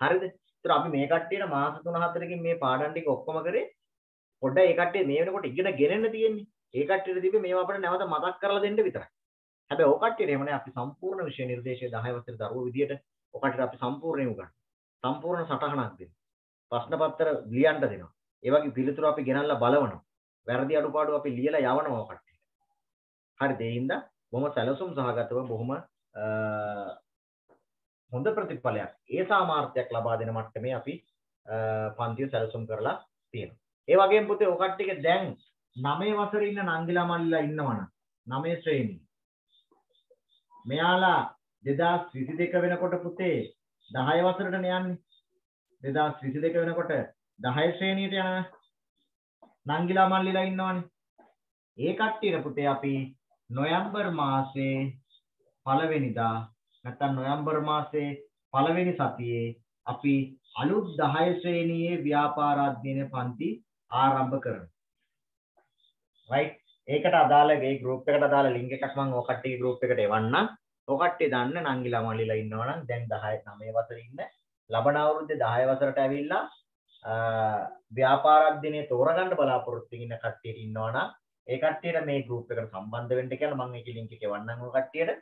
හරිද? ඒතර අපි මේ කට්ටියට මාස 3-4කින් මේ පාඩම් ටික ඔක්කොම කරේ පොඩ්ඩක් ඒ කට්ටිය මේ වෙනකොට ඉගෙන ගෙනෙන්න තියෙන්නේ. ඒ කට්ටියට තිබ්බේ මේවා අපිට නැවත මතක් කරලා දෙන්න විතරයි. හැබැයි ඔය කට්ටියට එහෙම නෑ අපි සම්පූර්ණ විෂය නිර්දේශය 10 වසරේ දරුවෝ විදියට ඔය කට්ටියට අපි සම්පූර්ණයෙන් උගන්වනවා. සම්පූර්ණ සටහනක් දෙනවා. ප්‍රශ්න පත්‍ර ලියන්න දෙනවා. ඒ වගේ පිළිතුරු අපි ගෙනල්ලා බලවනවා. වැරදි අඩුපාඩු අපි ලියලා යවනවා ඔය කට්ටියට. හරිද? ඒ හින්දා බොහොම සැලසුම් සහගතව බොහොම හොඳ ප්‍රතිඵලයක් ඒ සාමාර්ථයක් ලබා දෙන මට්ටමේ අපි පන්තිය සැලසුම් කරලා තියෙනවා. ඒ වගේම පුතේ ඔය කට්ටියක දැන් 9 වසරේ ඉන්න නංගිලා මල්ලිලා ඉන්නවනම් 9 ශ්‍රේණිය. මෙයාලා 2022 වෙනකොට පුතේ 10 වසරට යන්නේ. 2022 වෙනකොට 10 ශ්‍රේණියට යනවා. නංගිලා මල්ලිලා ඉන්නවනේ. ඒ කට්ටියට පුතේ අපි නොවැම්බර් මාසේ පළවෙනිදා නැත්නම් නොවැම්බර් මාසේ පළවෙනි සතියේ අපි අලුත් 10 ශ්‍රේණියේ ව්‍යාපාර අධ්‍යයන පන්ති ආරම්භ කරනවා. right ඒකට අදාළ මේ group එකට අදාළ link එකක් මම ඔය කට්ටියගේ group එකට එවන්නම්. ඔය කට්ටිය දන්න නංගිලා මල්ලිලා ඉන්නවනම් දැන් 10 9 වසරේ ඉන්න ලබන අවුරුද්දේ 10 වසරට ඇවිල්ලා ව්‍යාපාර අධ්‍යයනයේ තෝරගන්න බලාපොරොත්තු ඉන්න කට්ටියට ඉන්නවනම් ඒ කට්ටියට මේ group එකට සම්බන්ධ වෙන්න කියලා මම ඒකේ link එක එවන්නම් ඔය කට්ටියට.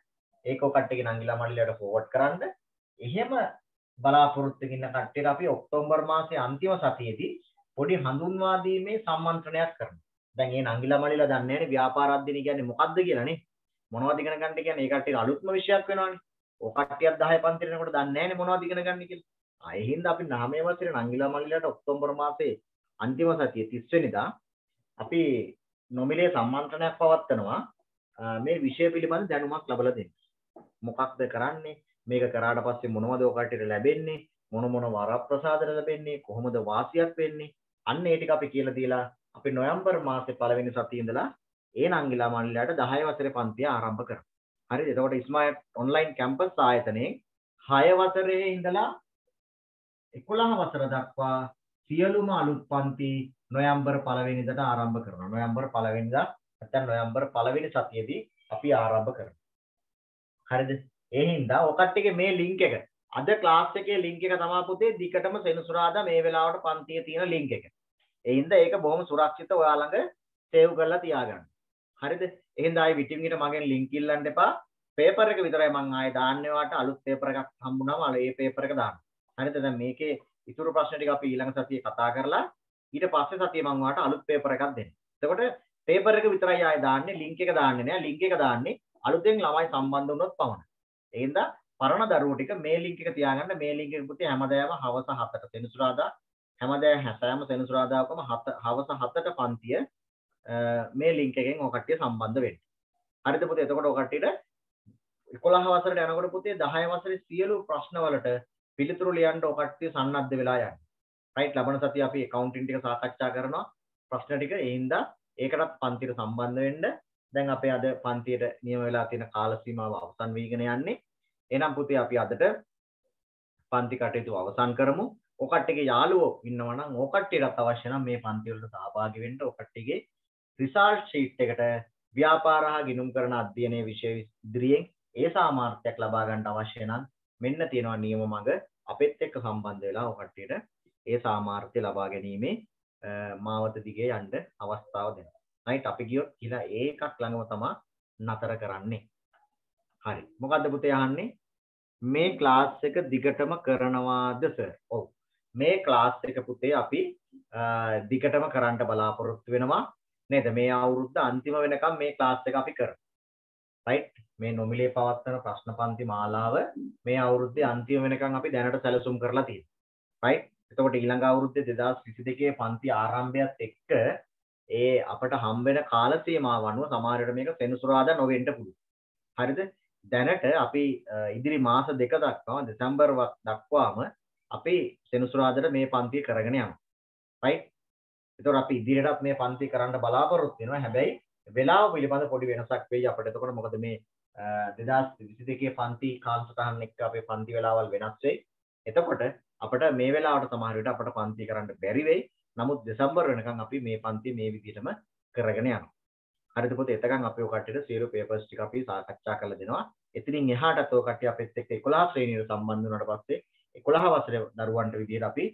ඒක ඔය කට්ටියගේ නංගිලා මල්ලිලාට forward කරන්න. එහෙම බලාපොරොත්තු ඉන්න කට්ටියට අපි ඔක්තෝබර් මාසයේ අන්තිම සතියේදී පොඩි හඳුන්වා දීමේ සම්මන්ත්‍රණයක් කරනවා. දැන් මේ නංගිලා මල්ලිලා දන්නේ නැහැ ව්‍යාපාර අධ්‍යයනය කියන්නේ මොකක්ද කියලා නේ. මොනවද ඉගෙන ගන්න කියන්නේ ඒ කට්ටියට අලුත්ම විෂයක් වෙනවානේ. ඔය කට්ටියක් 10 පන්තිරේ යනකොට දන්නේ නැහැනේ මොනවද ඉගෙන ගන්න කියලා. ආ ඒ හින්දා අපි 9 වසරේ නංගිලා මල්ලිලාට ඔක්තෝබර් මාසයේ අන්තිම සතියේ 30 වෙනිදා අපි නොමිලේ සම්මන්ත්‍රණයක් පවත්වනවා මේ විෂය පිළිබඳ දැනුමක් ලබලා දෙන්න. මොකක්ද කරන්නේ? මේක කරාට පස්සේ මොනවද ඔය කට්ටියට ලැබෙන්නේ? මොන මොන වරප්‍රසාද ලැබෙන්නේ? කොහොමද වාසියක් වෙන්නේ? අන්න ඒ ටික අපි කියලා දීලා අපි නොවැම්බර් මාසේ පළවෙනි සතියේ ඉඳලා ඒ නංගිලා මණ්ඩලයට 10 වසරේ පන්තිය ආරම්භ කරනවා. හරිද? එතකොට ස්මාර්ට් ඔන්ලයින් කැම්පස් ආයතනයේ 6 වසරේ ඉඳලා 11 වසර දක්වා සියලුම අලුත් පන්ති නොවැම්බර් පළවෙනිදාට ආරම්භ කරනවා. නොවැම්බර් පළවෙනිදා නැත්නම් නොවැම්බර් පළවෙනි සතියේදී අපි ආරම්භ කරනවා. හරිද? ඒ හින්දා ඔකට්ටිගේ මේ ලින්ක් එක අද ක්ලාස් එකේ ලින්ක් එක තමයි පුතේ දිගටම සෙනසුරාදා මේ වෙලාවට පන්තියේ තියෙන ලින්ක් එක. ඒ හින්දා ඒක බොහොම සුරක්ෂිත ඔයා ළඟ සේව් කරලා තියාගන්න. හරිද? එහෙනම් ආයේ විටින් විට මගෙන් ලින්ක් ඉල්ලන්න එපා. පේපර් එක විතරයි මම ආයේ දාන්නේ වාට අලුත් පේපර් එකක් හම්බුනම අල ඒ පේපර් එක දාන්න. හරිද? දැන් මේකේ ඉතුරු ප්‍රශ්න ටික අපි ඊළඟ සතියේ කතා කරලා ඊට පස්සේ සතියේ මම වාට අලුත් පේපර් එකක් දෙන්න. එතකොට පේපර් එක විතරයි ආයේ දාන්නේ ලින්ක් එක දාන්නේ නෑ. ලින්ක් එක දාන්නේ අලුතෙන් ළමයි සම්බන්ධ වුණොත් පමණයි. ඒ හින්දා පරණ දරුවෝ ටික මේ ලින්ක් එක තියාගන්න මේ ලින්ක් එක පුතේ හැමදාම හවස 7ට සෙනසුරාදා හැමදාම හැසෑම සෙනසුරාදාකම හවස 7ට පන්තිය මේ ලින්ක් එකෙන් ඔය කට්ටිය සම්බන්ධ වෙන්න. හරිද පුතේ? එතකොට ඔය කට්ටියට 11 වසරට යනකොට පුතේ 10 වසරේ සියලු ප්‍රශ්න වලට පිළිතුරු ලියන්න ඔය කට්ටිය සන්නද්ධ වෙලා යන්නේ. රයිට් ලබන සතිය අපි accounting ටික සාකච්ඡා කරනවා. ප්‍රශ්න ටික ඒ හින්දා ඒකටත් පන්තියට සම්බන්ධ වෙන්න. දැන් අපේ අද පන්තියට නියම වෙලා තියෙන කාල සීමාව අවසන් වීගෙන යන්නේ. එහෙනම් පුතේ අපි අදට පන්ති කටයුතු අවසන් කරමු. ඔය කට්ටියගේ යාළුවෝ ඉන්නවා නම් ඔය කට්ටියටත් අවශ්‍ය නම් මේ පන්ති වලට සහභාගී වෙන්න ඔය කට්ටියගේ රිසල්ට් ෂීට් එකට ව්‍යාපාර හා ගිණුම් කරන අධ්‍යයනයේ විෂය ඉදිරියෙන් ඒ සාමාර්ථයක් ලබා ගන්න අවශ්‍ය නම් මෙන්න තියෙනවා නියම මඟ අපෙත් එක්ක සම්බන්ධ වෙලා ඔය කට්ටියට ඒ සාමාර්ථය ලබා ගැනීමේ මාවත දිගේ යන්න අවස්ථාව දෙනවා. රයිට් අපි ගියොත් කියලා ඒකක් ළඟම තමයි නතර කරන්නේ. හරි. මොකද්ද පුතේ අහන්නේ? මේ ක්ලාස් එක දිගටම කරනවාද සර්? ඔව්. මේ ක්ලාස් එක පුතේ අපි දිගටම කරන්න බලාපොරොත්තු වෙනවා. නේද? මේ අවුරුද්ද අන්තිම වෙනකම් මේ ක්ලාස් එක අපි කරමු. රයිට්? මේ නොමිලේ පවත්වන ප්‍රශ්න පන්ති මාලාව මේ අවුරුද්දේ අන්තිම වෙනකම් අපි දැනට සැලසුම් කරලා තියෙනවා. රයිට්? එතකොට ඊළඟ අවුරුද්දේ 2022 පන්ති ආරම්භයත් එක්ක ඒ අපට හම්බෙන කාල සීමාව අනුව සමහරවිට මේක සෙනසුරාදා නොවෙන්න පුළුවන්. හරිද? දැනට අපි ඉදිරි මාස දෙක දක්වා දෙසැම්බර් දක්වාම අපි සෙනසුරාදාට මේ පන්තිය කරගෙන යනවා. right? එතකොට අපි ඉදිරියටත් මේ පන්ති කරන්න බලාපොරොත්තු වෙනවා. හැබැයි වෙලාව පිළිබඳ පොඩි වෙනසක් වෙයි අපිට. එතකොට මොකද මේ 2022 පන්ති කාලසටහන් එක්ක අපේ පන්ති වෙලාවල් වෙනස් වෙයි. එතකොට අපිට මේ වෙලාවට සමහර විට අපිට පන්ති කරන්න බැරි වෙයි. නමුත් දෙසැම්බර් වෙනකන් අපි මේ පන්ති මේ විදිහටම කරගෙන යනවා. හරිද පොතේ එතකන් අපි ඔය කට්ටියට සියලු පේපර්ස් ටික අපි සාකච්ඡා කරලා දෙනවා. එතනින් එහාටත් ඔය කට්ටිය අපිත් එක්ක 11 ශ්‍රේණියට සම්බන්ධ වුණාට පස්සේ 11 වසරේ දරුවන්ට විදිහට අපි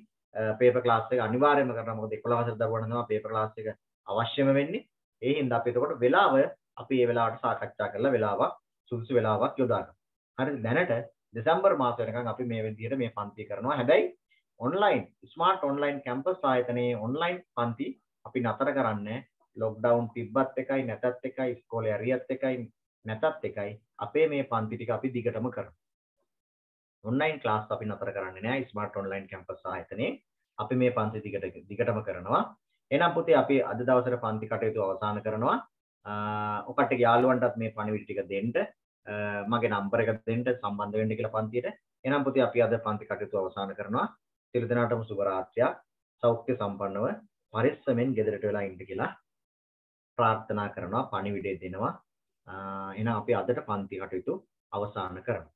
පේපර් ක්ලාස් එක අනිවාර්යයෙන්ම කරනවා. මොකද 11 වසරේ දරුවන්ට තමයි පේපර් ක්ලාස් එක අවශ්‍යම වෙන්නේ. ඒ හින්දා අපි එතකොට වෙලාව අපි ඒ වෙලාවට සාකච්ඡා කරලා වෙලාවක් සුදුසු වෙලාවක් යොදා ගන්න. හරිද? දැනට දෙසැම්බර් මාස වෙනකන් අපි මේ විදිහට මේ පන්ති කරනවා. හැබැයි ඔන්ලයින් ස්මාර්ට් ඔන්ලයින් කැම්පස් ආයතනයේ ඔන්ලයින් පන්ති අපි නතර කරන්නේ ලොක්ඩවුන් තිබ්බත් එකයි නැතත් එකයි ඉස්කෝලේ ඇරියත් එකයි නැතත් එකයි අපේ මේ පන්ති ටික අපි දිගටම කරනවා. ඔන්ලයින් ක්ලාස් අපි නතර කරන්නේ නැහැ ස්මාර්ට් ඔන්ලයින් කැම්පස් ආයතනයේ. අපි මේ පන්ති දිගට දිගටම කරනවා. එහෙනම් පුතේ අපි අද දවසේ පන්ති කටයුතු අවසන් කරනවා. ඔකට යාළුවන්ටත් මේ පණිවිඩ ටික දෙන්න. මගේ නම්බර එක දෙන්න සම්බන්ධ වෙන්න කියලා පන්තියට. එහෙනම් පුතේ අපි අද පන්ති කටයුතු අවසන් කරනවා. සියලු දෙනාටම සුබ රාත්‍රියක්. සෞඛ්‍ය සම්පන්නව පරිස්සමෙන් ගෙදරට වෙලා ඉන්න කියලා ප්‍රාර්ථනා කරනවා පණිවිඩය දෙනවා එහෙනම් අපි අදට පන්ති කටයුතු අවසන් කරමු